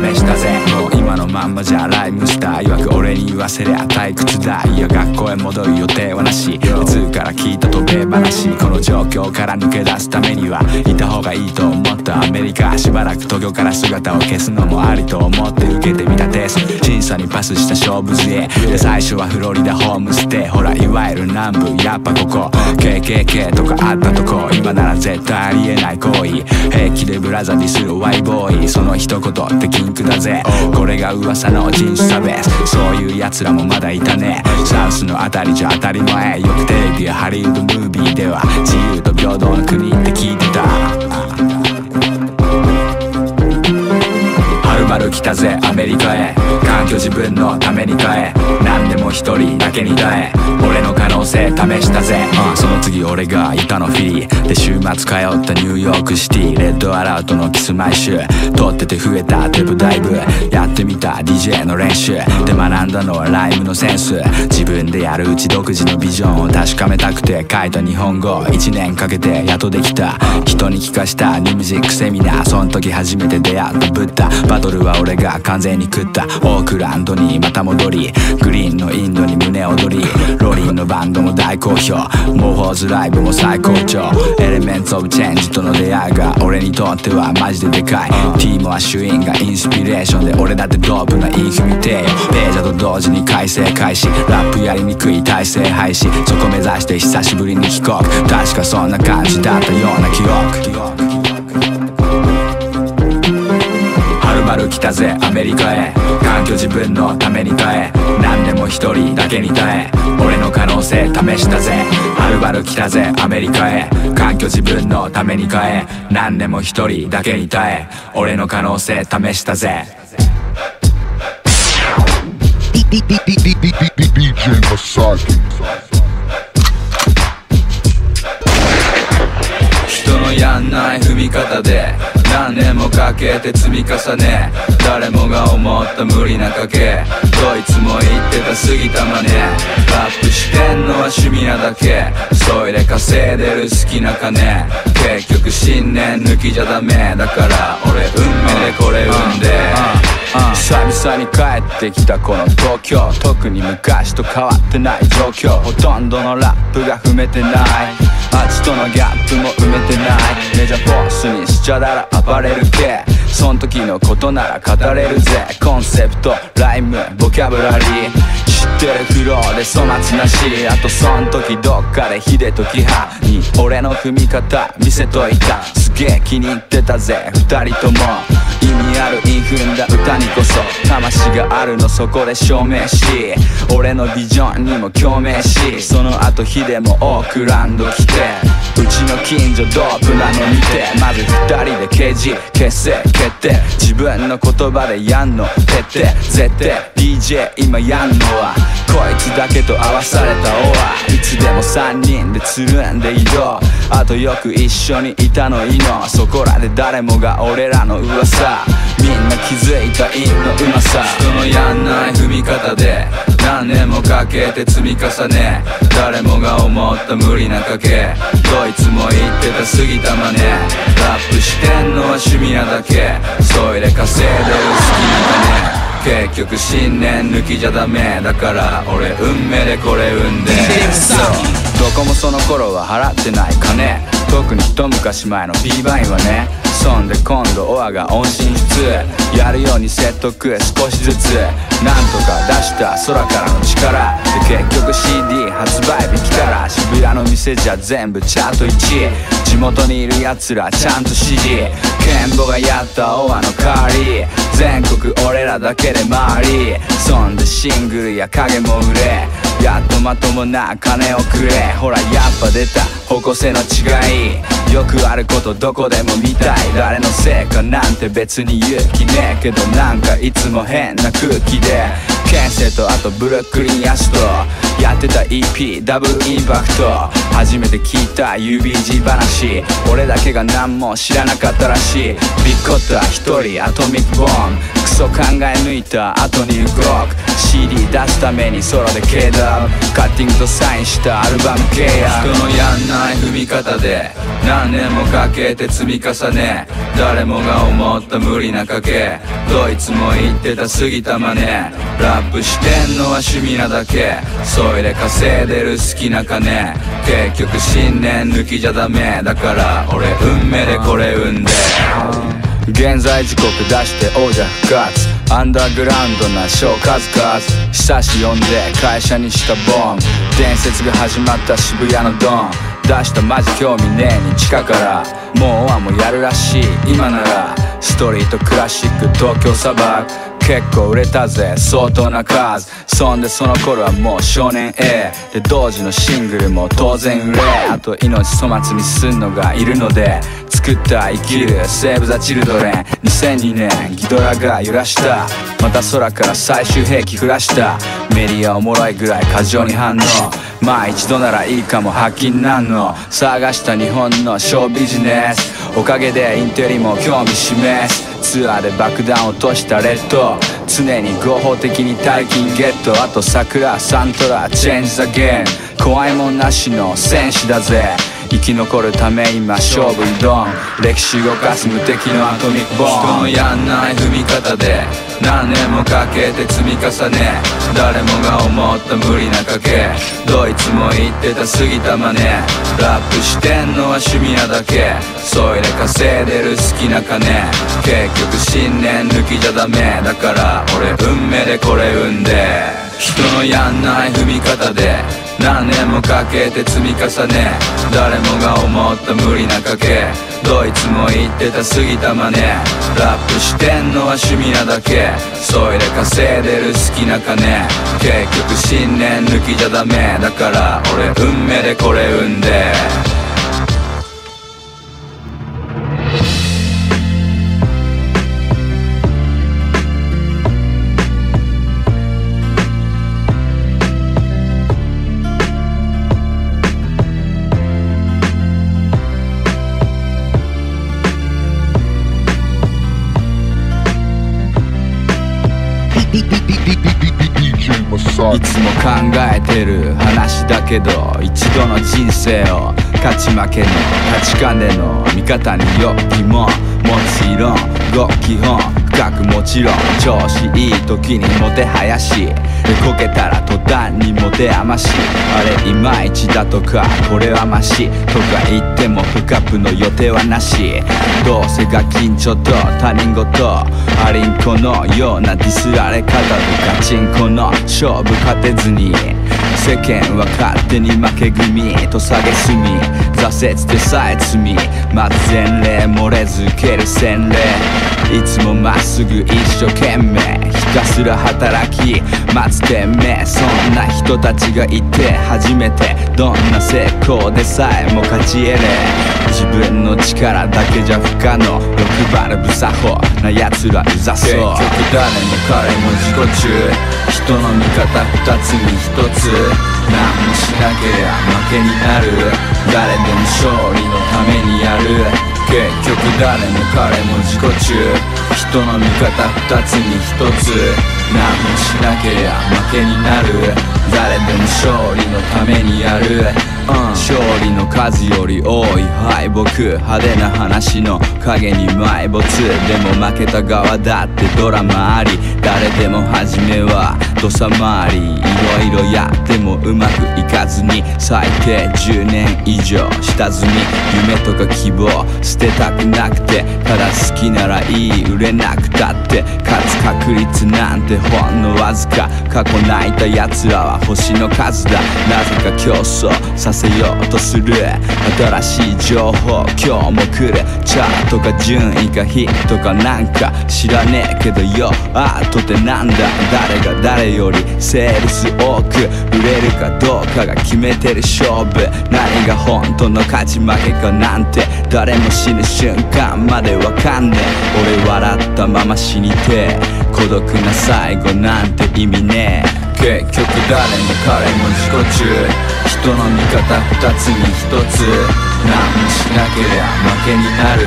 試したぜ。もう今のまんまじゃライムスターいわく俺に言わせりゃ退屈だ。いや学校へ戻る予定はなし。普通から聞いたとて話。この状況から抜け出すためには。いた方がいいと思う。たアメリカしばらく東京から姿を消すのもありと思って受けてみたテスト。審査にパスした勝負勢で最初はフロリダホームステイ。ほらいわゆる南部。やっぱここ。KKK とかあったとこ。今なら絶対ありえない行為。平気でブラザーディするワイボーイ。その一言ってキンクだぜ。これが噂の人種差別。そういう奴らもまだいたね。サウスのあたりじゃ当たり前。よくテレビやハリウッドムービーでは自由と平等の国って聞いてた。来たぜアメリカへ。環境自分のために変え。何でも一人だけに耐え。俺の可能性試したぜ、うんその次俺がいたのフィリー。で週末通ったニューヨークシティ。レッドアラウトのキス毎週。撮ってて増えたテープダイブ。やってみた DJ の練習。で学んだのはライムのセンス。自分でやるうち独自のビジョンを確かめたくて。書いた日本語。1年かけてやっとできた。人に聞かしたニューミュージックセミナー。その時初めて出会ったブッダ。バトルは俺が完全に食った。オークランドにまた戻りグリーンのインドに胸躍りロリンのバンドも大好評。モーフォーズライブも最高潮。エレメンツオブチェンジとの出会いが俺にとってはマジででかい。ティーモアシュインがインスピレーションで俺だってドープなインフィミテーよページャと同時に改正開始。ラップやりにくい体制廃止。そこ目指して久しぶりに帰国。確かそんな感じだったような記憶はる来たぜアメリカへ環境自分のために変え何でも一人だけに耐え俺の可能性試したぜはるばる来たぜアメリカへ環境自分のために変え何でも一人だけに耐え俺の可能性試したぜ DJ Masaki かけて積み重ね。誰もが思った無理な賭け。どいつも言ってた過ぎたまね。ラップしてんのは趣味なだけ。そいで稼いでる好きな金。結局信念抜きじゃダメ。だから俺運命でこれ産んで。久々に帰ってきたこの東京。特に昔と変わってない状況。ほとんどのラップが踏めてない。スとのギャップも埋めてない。メジャーフォースにしちゃだら暴れる系。そん時のことなら語れるぜ。コンセプトライムボキャブラリー知ってるフローで粗末なしあとそん時どっかで秀時派に俺の踏み方見せといた。すげえ気に入ってたぜ。二人とも。意味あるインフんだ。歌にこそ魂があるの。そこで証明し俺のビジョンにも共鳴し。その後ヒデもオークランド来て。うちの近所ドープなの見てまず二人でケジ結成決定自分の言葉でやんの徹底絶対 DJ 今やんのはこいつだけと合わされたオアいつでも三人でつるんで移動あとよく一緒にいたのいいのそこらで誰もが俺らの噂みんな気づいた陰のうまさ人のやんない踏み方で何年もかけて積み重ね誰もが思った無理な賭け。どいつも言ってた過ぎたまねラップしてんのは趣味なだけ。そいで稼いでる好きな金。結局信念抜きじゃダメ。だから俺運命でこれ産んで。どこもその頃は払ってない金。特に一昔前の B バインはねそんで今度オアが音信室やるように説得少しずつなんとか出した空からの力。で結局 CD 発売日来たら渋谷の店じゃ全部チャート1位地元にいる奴らちゃんと支持ケンボがやったオアの代わり。全国俺らだけで回り。そんでシングルや影も売れ。まともな金をくれ。ほらやっぱ出た。方向性の違い。よくあることどこでも見たい。誰のせいかなんて別に勇気ねえけどなんかいつも変な空気で。ケンセとあとブルックリンヤスと。やってた EP ダブルインパクト初めて聞いた UBG 話。俺だけが何も知らなかったらしい。ビッコッタ一人アトミックボーン。クソ考え抜いた後に動く。CD 出すためにソロで K ダウカッティングとサインしたアルバム契約。人のやんない踏み方で何年もかけて積み重ね。誰もが思った無理な賭け。どいつも言ってた過ぎたまねラップしてんのは趣味なだけ。そいで稼いでる好きな金。結局信念抜きじゃダメ。だから俺運命でこれ産んで。現在時刻出して王者復活アンダーグラウンドなショー数々。久し呼んで会社にしたボン。伝説が始まった渋谷のドン。出したマジ興味ねえに地下から。もうはもうやるらしい。今ならストリートクラシック東京砂漠結構売れたぜ。相当な数そんでその頃はもう少年 A で同時のシングルも当然売れ。あと命粗末にすんのがいるので作った生きるセーブ・ザ・チルドレン。2002年ギドラが揺らしたまた空から最終兵器降らしたメディアおもろいぐらい過剰に反応まあ一度ならいいかも。発揮なんの。探した日本のショービジネスおかげでインテリも興味示す。ツアーで爆弾落としたレッド。常に合法的に大金ゲット。あと桜サントラチェンジザゲーム。怖いもんなしの戦士だぜ。生き残るため今勝負挑む歴史動かす無敵のアトミックボーン。人のやんない踏み方で何年もかけて積み重ね。誰もが思った無理な賭け。どいつも言ってた過ぎたマネラップしてんのは趣味なだけ。そいで稼いでる好きな金。結局信念抜きじゃダメ。だから俺運命でこれ生んで。人のやんない踏み方で何年もかけて積み重ね誰もが思った無理な賭けどいつも言ってた過ぎたまねラップしてんのは趣味なだけそいで稼いでる好きな金結局信念抜きじゃダメだから俺運命でこれ運んで。いつも考えてる話だけど一度の人生を勝ち負けの価値観での見方によきももちろんご基本深くもちろん調子いい時にもてはやしこけたら途端に持て余しあれいまいちだとか。これはマシとか言っても不カップの予定はなし。どうせガキンチョと他人事アリンコのようなディスられ方でガチンコの勝負勝てずに。世間は勝手に負け組。と下げすみ。挫折でさえ罪まず前例漏れず受ける洗礼。いつもまっすぐ一生懸命。ひたすら働き。待つ天命そんな人たちがいて初めてどんな成功でさえも勝ち得れ自分の力だけじゃ不可能。欲張る無作法な奴らうざそう。結局誰も彼も自己中。人の味方二つに一つ。何もしなけりゃ負けになる。誰でも勝利のためにやる。結局誰も彼も自己中。人の味方二つに一つ。何もしなけりゃ負けになる。誰でも勝利のためにやる、うん、勝利の数より多い。敗北派手な話の影に埋没。でも負けた側だってドラマあり。誰でも初めは土佐回り。いろいろやってもうまくいかずに最低10年以上下積み。夢とか希望捨てたくなくてただ好きならいい売れなくたって。勝つ確率なんてほんのわずか。過去泣いた奴らは星の数だ。なぜか競争させようとする。新しい情報。今日も来る。チャートか順位かヒットかなんか知らねえけどよ。アートってなんだ。誰が誰よりセールス多く売れるかどうかが決めてる勝負。何が本当の勝ち負けかなんて誰も死ぬ瞬間までわかんねえ。俺笑ったまま死にて孤独な最後なんて意味ねえ。結局誰も彼も自己中人の味方二つに一つ何もしなけりゃ負けになる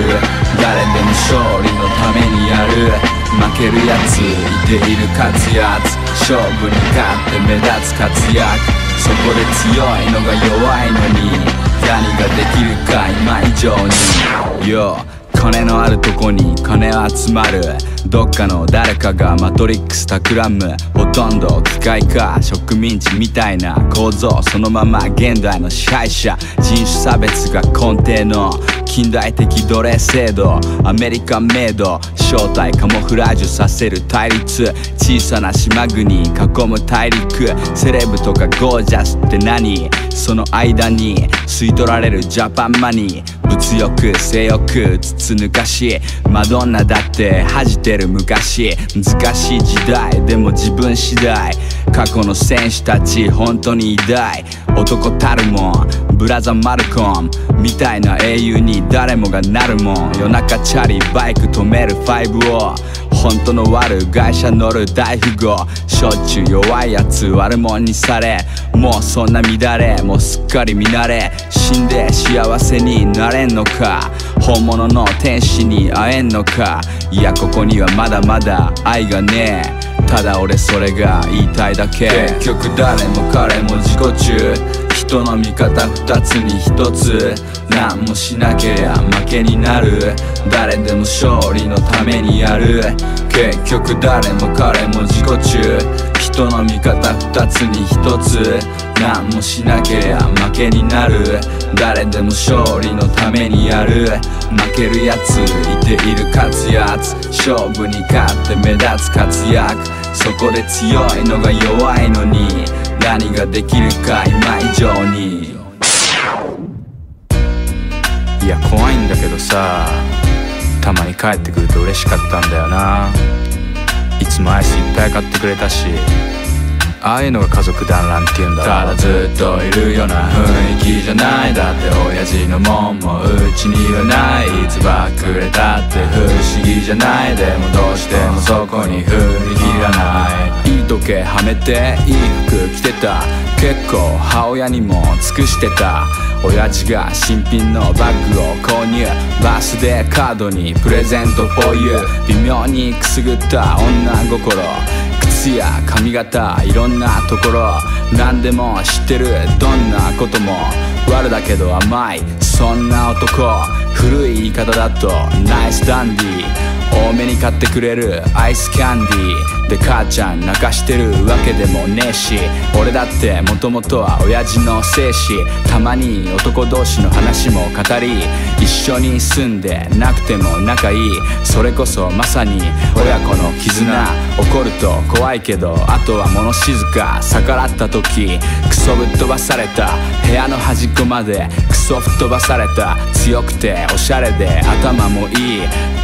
誰でも勝利のためにやる負けるやついている勝つやつ勝負に勝って目立つ活躍そこで強いのが弱いのに何ができるか今以上に Yo 金のあるとこに金は集まるどっかの誰かがマトリックス企む。ほとんど機械化植民地みたいな構造そのまま現代の支配者人種差別が根底の近代的奴隷制度アメリカンメイド正体カモフラージュさせる対立小さな島国囲む大陸セレブとかゴージャスって何？その間に吸い取られるジャパンマニー物欲性欲つつ抜かしマドンナだって恥じてる昔。難しい時代。でも自分次第。過去の選手たち本当に偉大。男たるもん。ブラザーマルコンみたいな英雄に誰もがなるもん。夜中チャリバイク止める5を。本当の悪会社乗る大富豪。しょっちゅう弱いやつ悪者にされ。もうそんな乱れ。もうすっかり見慣れ。死んで幸せになれんのか。本物の天使に会えんのか。いやここにはまだまだ愛がねえ。ただ俺それが言いたいだけ。結局誰も彼も自己中。人の味方二つに一つ。何もしなけりゃ負けになる。誰でも勝利のためにやる。結局誰も彼も自己中。人の味方二つに一つ。何もしなけりゃ負けになる。誰でも勝利のためにやる。負けるやついている勝つやつ勝負に勝って目立つ活躍。そこで強いのが弱いのに。何ができるか今以上に。いや怖いんだけどさ。たまに帰ってくると嬉しかったんだよな。いつもアイスいっぱい買ってくれたしああいうのが家族団らんっていうんだただずっといるような雰囲気じゃないだって親父のもんもうちにはない。いつばくれたって不思議じゃない。でもどうしてもそこに踏み切らない。時計はめていい服着てた。結構母親にも尽くしてた。親父が新品のバッグを購入。バスデーカードにプレゼント for you 微妙にくすぐった女心。靴や髪型いろんなところ。何でも知ってる。どんなことも。悪だけど甘い。そんな男。古い言い方だとナイスダンディ多めに買ってくれるアイスキャンディーで母ちゃん泣かしてるわけでもねえし俺だってもともとは親父の精子たまに男同士の話も語り一緒に住んでなくても仲いい。それこそまさに親子の絆。怒ると怖いけどあとは物静か逆らった時クソぶっ飛ばされた。部屋の端っこまでクソ吹っ飛ばされた。強くておしゃれで頭もいい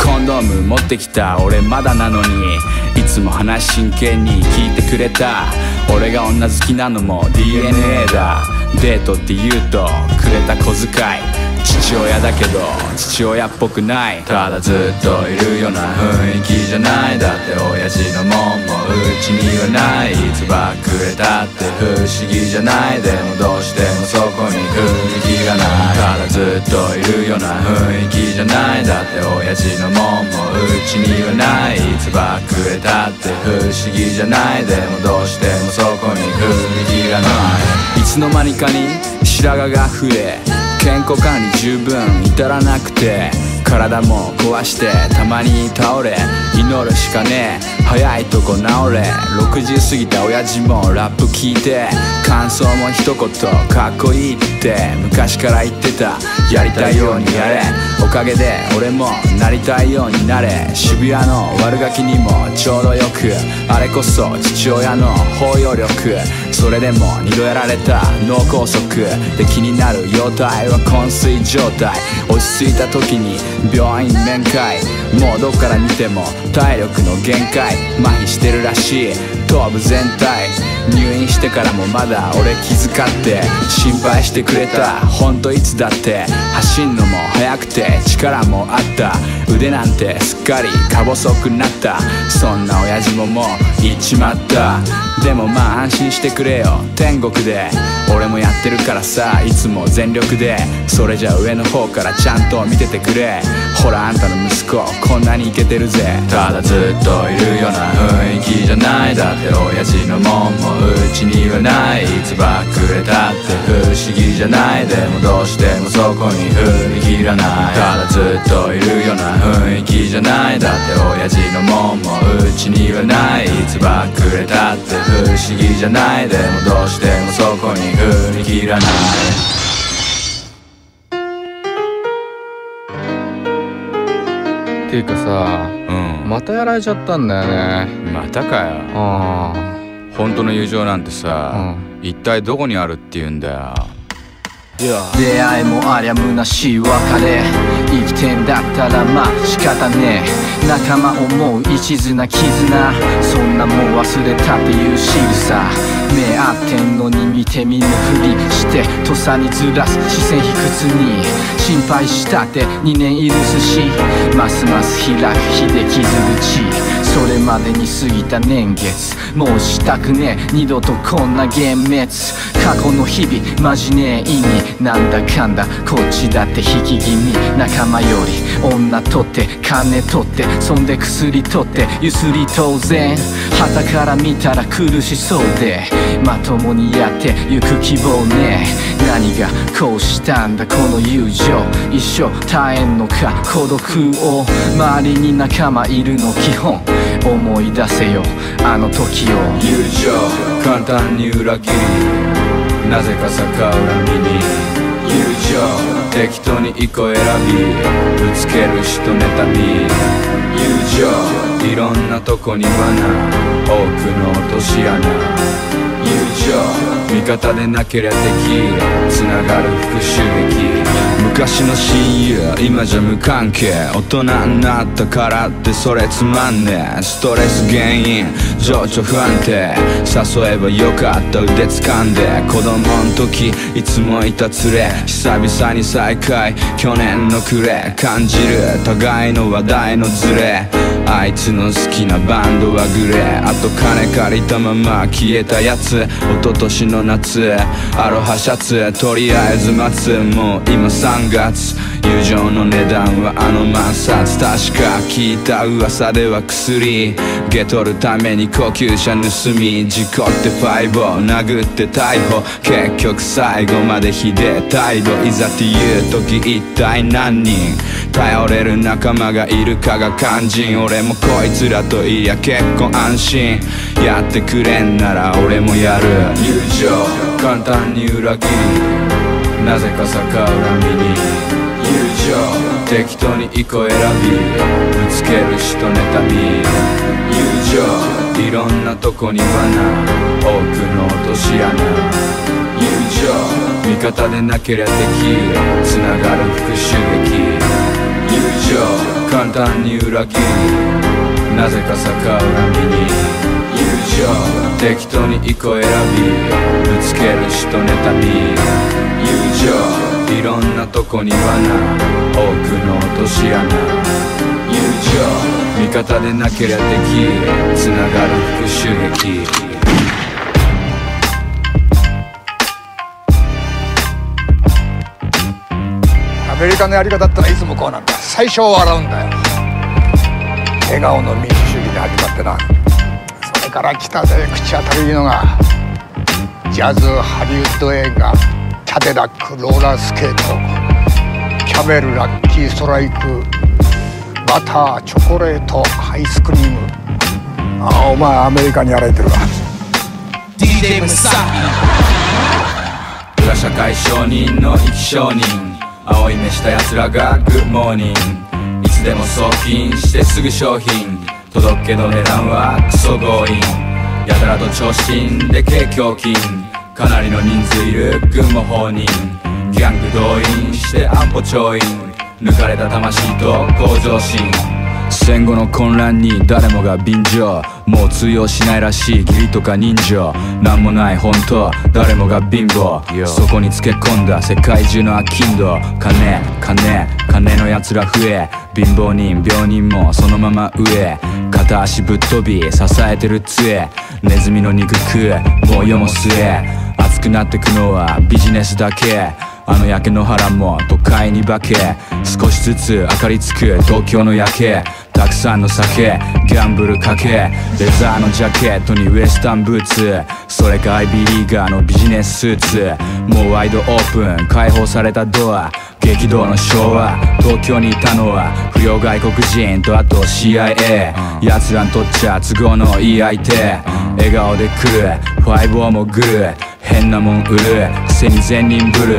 コンドーム持ってきた。俺まだなのにいつも話真剣に聞いてくれた。俺が女好きなのも DNA だ。デートって言うとくれた小遣い。父親だけど父親っぽくない。ただずっといるような雰囲気じゃない。だって親父のもんもうちにはない。いつばくれたって不思議じゃない。でもどうしてもそこに振り切らない。ただずっといるような雰囲気じゃないだって親父のもんもうちにはないいつばっくれたって不思議じゃないでもどうしてもそこに振り切らないいつの間にかに白髪が増え健康管理十分至らなくて体も壊してたまに倒れ祈るしかねえ。早いとこ治れ。60過ぎた親父もラップ聞いて感想も一言かっこいいって昔から言ってた。やりたいようにやれ。おかげで俺もなりたいようになれ。渋谷の悪ガキにもちょうどよく。あれこそ父親の包容力。それでも2度やられた脳梗塞で気になる容体は昏睡状態落ち着いた時に病院面会もうどっから見ても体力の限界麻痺してるらしい頭部全体入院してからもまだ俺気遣って心配してくれたほんといつだって走んのも速くて力もあった腕なんてすっかりか細くなったそんな親父ももう行っちまった。でもまあ安心してくれよ。天国で。俺もやってるからさいつも全力で。それじゃ上の方からちゃんと見ててくれ。ほらあんたの息子こんなにイケてるぜ。ただずっといるような雰囲気じゃないだって親父のもんもうちにはない。いつばっくれたって不思議じゃない。でもどうしてもそこに振り切らない。ただずっといるような雰み気じゃないだって親父のもんもうちにはない。いつばっくれたって不思議じゃないでもどうしてもそこに踏み切らない。っていうかさうん。またやられちゃったんだよね。またかよ。あ本当の友情なんてさ、う一体どこにあるって言うんだよ出会いもありゃ虚しい別れ。生きてんだったらまあ仕方ねえ。仲間思う一途な絆。そんなもん忘れたっていう仕草。目合ってんのに見て見ぬふりして。土佐にずらす視線卑屈に。心配したって2年いるすしますます開く日で傷口。それまでに過ぎた年月。もうしたくねえ。二度とこんな幻滅。過去の日々マジねえ意味。なんだかんだこっちだって引き気味。仲間より女取って金取ってそんで薬取ってゆすり当然。旗から見たら苦しそうで。まともにやってゆく希望ね。何がこうしたんだこの友情。一生耐えんのか孤独を。周りに仲間いるの基本。思い出せよあの時を。友情簡単に裏切りなぜか逆恨みに。友情適当に一個選びぶつける人妬み。友情いろんなとこに罠多くの落とし穴。友情味方でなけりゃ敵つながる復讐劇昔の親友今じゃ無関係大人になったからってそれつまんねえ。ストレス原因情緒不安定。誘えばよかった腕掴んで子供の時いつもい。た連れ久々に再会去年の暮れ感じる互いの話題のズレあいつの好きなバンドはグレー。あと金借りたまま消えたやつ。一昨年の夏アロハシャツとりあえず待つもう今3月友情の値段はあの万冊確か聞いた噂では薬受け取るために高級車盗み事故ってファイブを殴って逮捕結局最後までひでえ態度いざっていう時一体何人頼れる仲間がいるかが肝心俺もこいつらといや結構安心やってくれんなら俺もやる友情簡単に裏切りなぜか逆恨みに。友情適当に一個選びぶつける人妬み。友情いろんなとこに罠多くの落とし穴。友情味方でなけりゃ敵つながる復讐劇。友情簡単に裏切りなぜか逆恨みに。友情適当に一個選びぶつける人妬み友情いろんなとこに罠多くの落とし穴友情味方でなけりゃ敵つながる復讐劇アメリカのやり方ってのはいつもこうなんだ。最初は笑うんだよ。笑顔の民主主義で始まってな。から北で口当たりいいのがジャズハリウッド映画キャデラックローラースケートキャメルラッキーストライクバターチョコレートアイスクリーム。ああお前アメリカにやられてるわ。DJ Masaki 裏社会承認の生き証人。青い目した奴らがグッモーニング。いつでも送金してすぐ商品。届けの値段はクソ強引。やたらと長身で軽胸筋かなりの人数いる軍も放任。ギャング動員して安保調印。抜かれた魂と向上心。戦後の混乱に誰もが便乗。もう通用しないらしい義理とか人情なんもない本当。誰もが貧乏。そこにつけ込んだ世界中の飽きんど金金金の奴ら増え。貧乏人病人もそのまま上片足ぶっ飛び支えてる杖。ネズミの肉食えもう世も末熱くなってくのはビジネスだけ。あの焼け野原も都会に化け。少しずつ明かりつく東京の夜景たくさんの酒ギャンブルかけレザーのジャケットにウエスタンブーツそれか IB リーガーのビジネススーツもうワイドオープン開放されたドア激動の昭和東京にいたのは不良外国人とあと CIA 奴らにとっちゃ都合のいい相手笑顔で来るファイブオもグル変なもん売る背に善人ぶる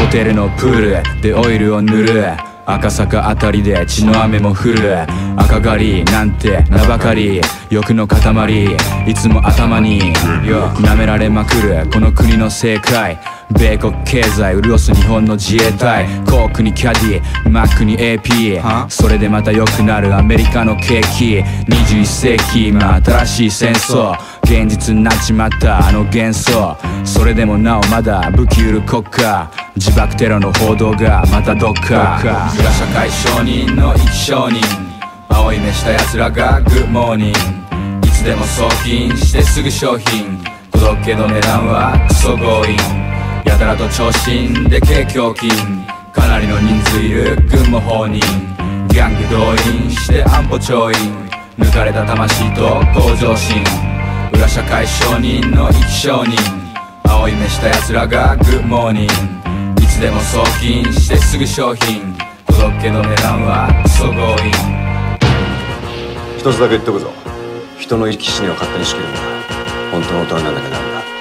ホテルのプールでオイルを塗る赤坂あたりで血の雨も降る。赤狩りなんて名ばかり。欲の塊。いつも頭に。舐められまくる。この国の正解米国経済。潤す日本の自衛隊。コークにキャディマックに AP それでまた良くなる。アメリカの景気。21世紀。今新しい戦争現実になっちまったあの幻想。それでもなおまだ武器売る国家。自爆テロの報道がまたどっか。裏社会承認の生き証人青い目した奴らがグッモーニング。いつでも送金してすぐ商品。届けど値段はクソ強引。やたらと長身で軽胸筋かなりの人数いる軍も放任。ギャング動員して安保調印。抜かれた魂と向上心。裏社会承認の生き証人青い目した奴らがグッモーニング。いつでも送金してすぐ商品。届けの値段はクソ強引一つだけ言っとくぞ。人の生き死にを勝手に仕切るんだ。本当の大人なんだけどなんだ。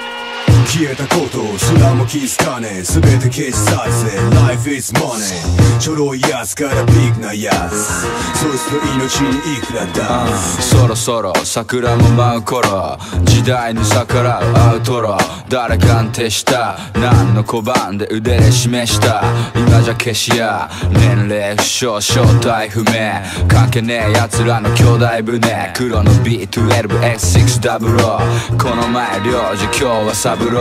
消えたことすらも気づかねえ全て消し去るぜ Life is money ちょろいやつからビッグなやつ。そいつの命にいくらだ。そろそろ桜も舞う頃。時代に逆らうアウトロ誰かに徹した。何の拒んで腕で示した。今じゃ消しや。年齢不詳正体不明。関係ねえ奴らの兄弟船。黒の B12X600 この前領事今日はサブロー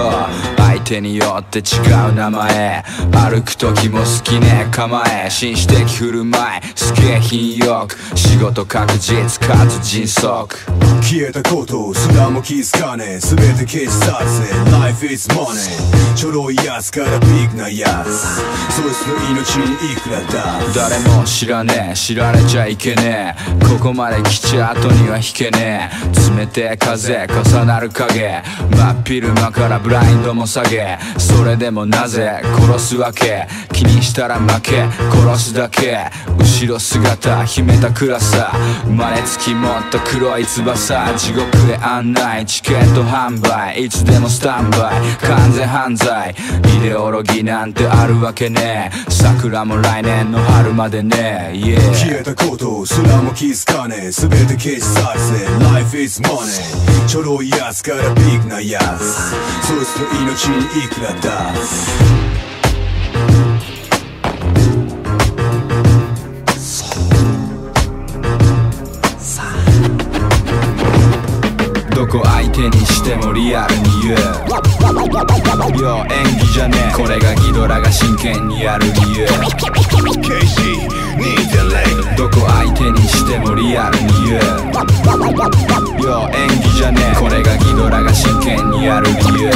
相手によって違う名前。歩く時も好きね。構え。紳士的振る舞い。スケ品よく仕事確実かつ迅速。消えたことすらも気づかねえ。全て消し去るぜ Life is money ちょろいやつからビッグなやつ。そいつの命にいくらだ。誰も知らねえ。知られちゃいけねえ。ここまで来ちゃ後には引けねえ。冷てえ風重なる影。真っ昼間からブラインドも下げそれでもなぜ殺すわけ気にしたら負け殺すだけ後ろ姿秘めた暗さ生まれつきもっと黒い翼地獄へ案内チケット販売いつでもスタンバイ完全犯罪イデオロギーなんてあるわけね桜も来年の春までね Yeah 消えたことすらも気づかねえ全て消し去るぜ Life is money ちょろいやつからビッグなやつ。そいつの命にいくらだ。どこ相手にしてもリアルに言う。よ演技じゃねえ。これがギドラが真剣にやる理由。どこ相手にしてもリアルに言う。よ演技じゃねえ。これがギドラが真剣にやる理由。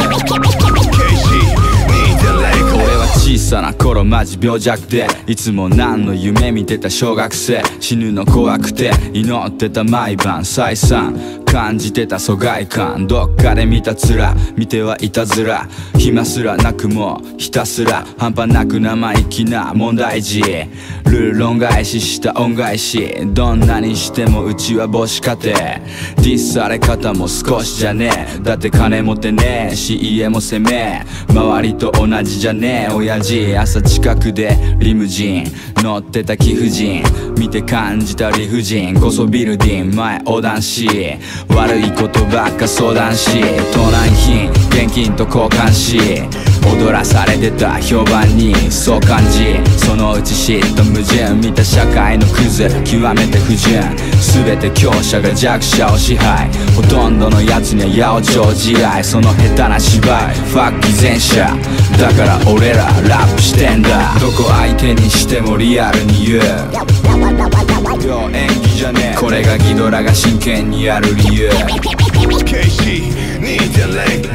俺は小さな頃マジ病弱で。いつも何の夢見てた小学生。死ぬの怖くて。祈ってた毎晩再三。感じてた疎外感。どっかで見た面見てはいたずら。暇すらなくもひたすら。半端なく生意気な問題児。ルール論返しした恩返し。どんなにしてもうちは母子家庭。ディスされ方も少しじゃねえ。だって金持ってねえ。し家も攻め周りと同じじゃねえ。親父朝近くで。リムジン。乗ってた貴婦人。見て感じた理不尽。こそビルディン。前横断し。悪いことばっか相談し盗難品現金と交換し踊らされてた評判にそう感じそのうち嫉妬矛盾見た社会のクズ極めて不純全て強者が弱者を支配ほとんどのやつには八百長試合その下手な芝居ファック前者だから俺らラップしてんだ。どこ相手にしてもリアルに言う。演技じゃねえこれがギドラが真剣にやる理由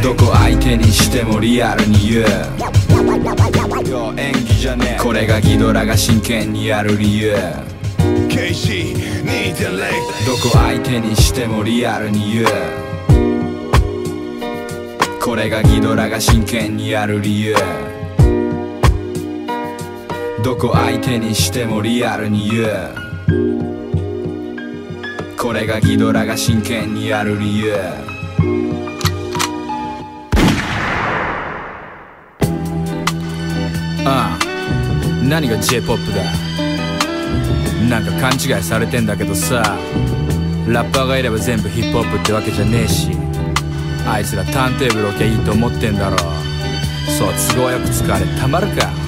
どこ相手にしてもリアルに言う演技じゃねえこれがギドラが真剣にやる理由どこ相手にしてもリアルに言うこれがギドラが真剣にやる理由どこ相手にしてもリアルに言う。これがギドラが真剣にやる理由。ああ何が J-POP だ。なんか勘違いされてんだけどさラッパーがいれば全部ヒップホップってわけじゃねえしあいつらターンテーブル置きゃいいと思ってんだろそう都合よく使われたまるか。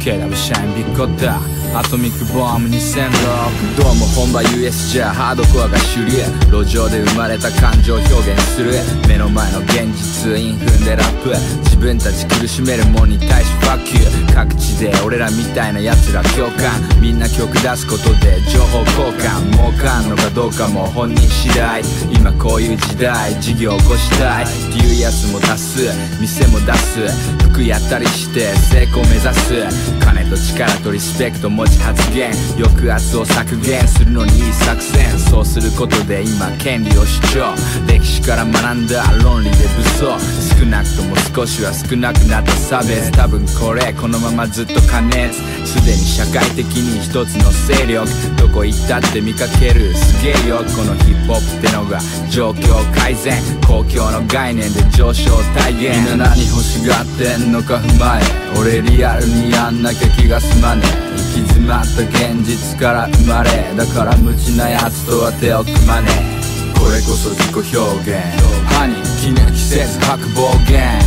KW シャインビッグコッタアトミックボーム2006どうも本場 US じゃ。ハードコアが主流路上で生まれた感情表現する目の前の現実インフンでラップ自分たち苦しめるもんに対し Fuck you 各地で俺らみたいな奴ら共感。みんな曲出すことで情報交換。儲かんのかどうかも本人次第。今こういう時代事業起こしたい。っていうやつも多数店も出す。服やったりして成功目指す。と力とリスペクト持ち発言抑圧を削減するのにいい作戦そうすることで今権利を主張歴史から学んだ論理で武装少なくとも少しは少なくなった差別。多分これこのままずっと加熱。すでに社会的に一つの勢力。どこ行ったって見かけるすげえよこのヒップホップってのが状況改善。公共の概念で上昇体現。みんな何欲しがってんのか踏まえ。俺リアルにやんなきゃ気が済まねえ。行き詰まった現実から生まれ。だから無知なやつとは手を組まねえ。これこそ自己表現。歯に記念季節吐く暴言。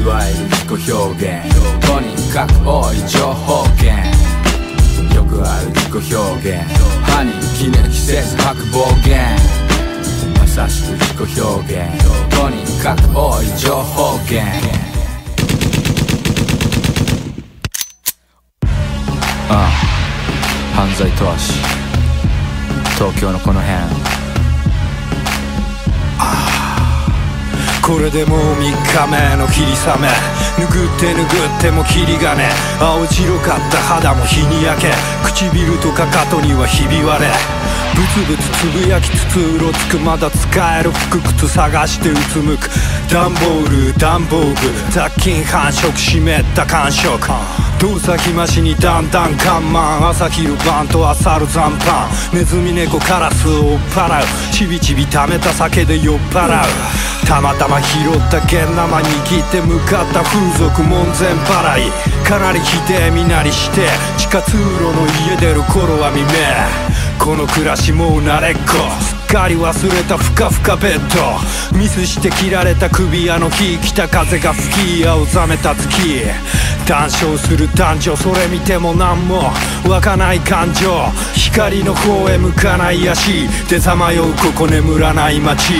いわゆる自己表現。とにかく多い情報源。よくある自己表現。歯に記念季節吐く暴言。まさしく自己表現。とにかく多い情報源。ああ。犯罪投資東京のこの辺。これでもう3日目の霧雨拭って拭ってもキリがね。青白かった肌も日に焼け。唇とかかとにはひび割れ。ブツブツつぶやきつつうろつく。まだ使える服靴探してうつむく。段ボール段ボーグ。雑菌繁殖湿った感触遠先増しにだんだん看板朝昼晩と朝る残飯。ネズミ猫カラスを追っ払う。ちびちび溜めた酒で酔っ払う。たまたま拾った現生握って向かった風俗門前払い。かなり否定身なりして地下通路の家出る頃は未明。この暮らしもう慣れっこ。すっかり忘れたふかふかベッド。ミスして切られた首輪の日北風が吹き青ざめた月。談笑する男女それ見ても何も湧かない感情。光の方へ向かない足。でさまようここ眠らない街。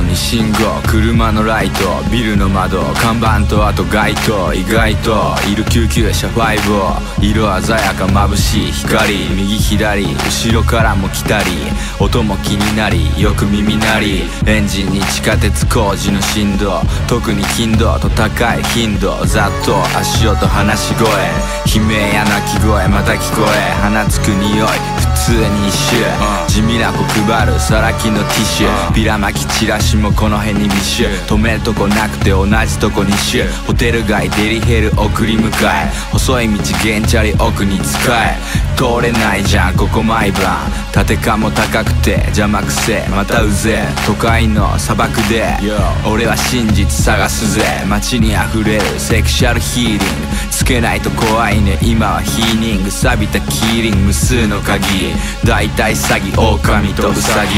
ンに信号車のライトビルの窓看板とあと街灯意外といる救急車5色鮮やか眩しい光右左。後ろからも来たり音も気になりよく耳鳴りエンジンに地下鉄工事の振動特に頻度と高い頻度ざっと足音話し声悲鳴や鳴き声また聞こえ鼻つく匂い。通に一周地味な子配るさらきのティッシュビラ巻きチラシもこの辺に密集止めるとこなくて同じとこに集ホテル街デリヘル送り迎え。細い道ゲンチャリ奥に使え通れないじゃん。ここ毎晩建かも高くて邪魔くせまたうぜ都会の砂漠で。俺は真実探すぜ。街に溢れるセクシャルヒーリングつけないと怖いね。今はヒーニング。錆びたキーリング。無数の鍵。大体詐欺狼とウサギ。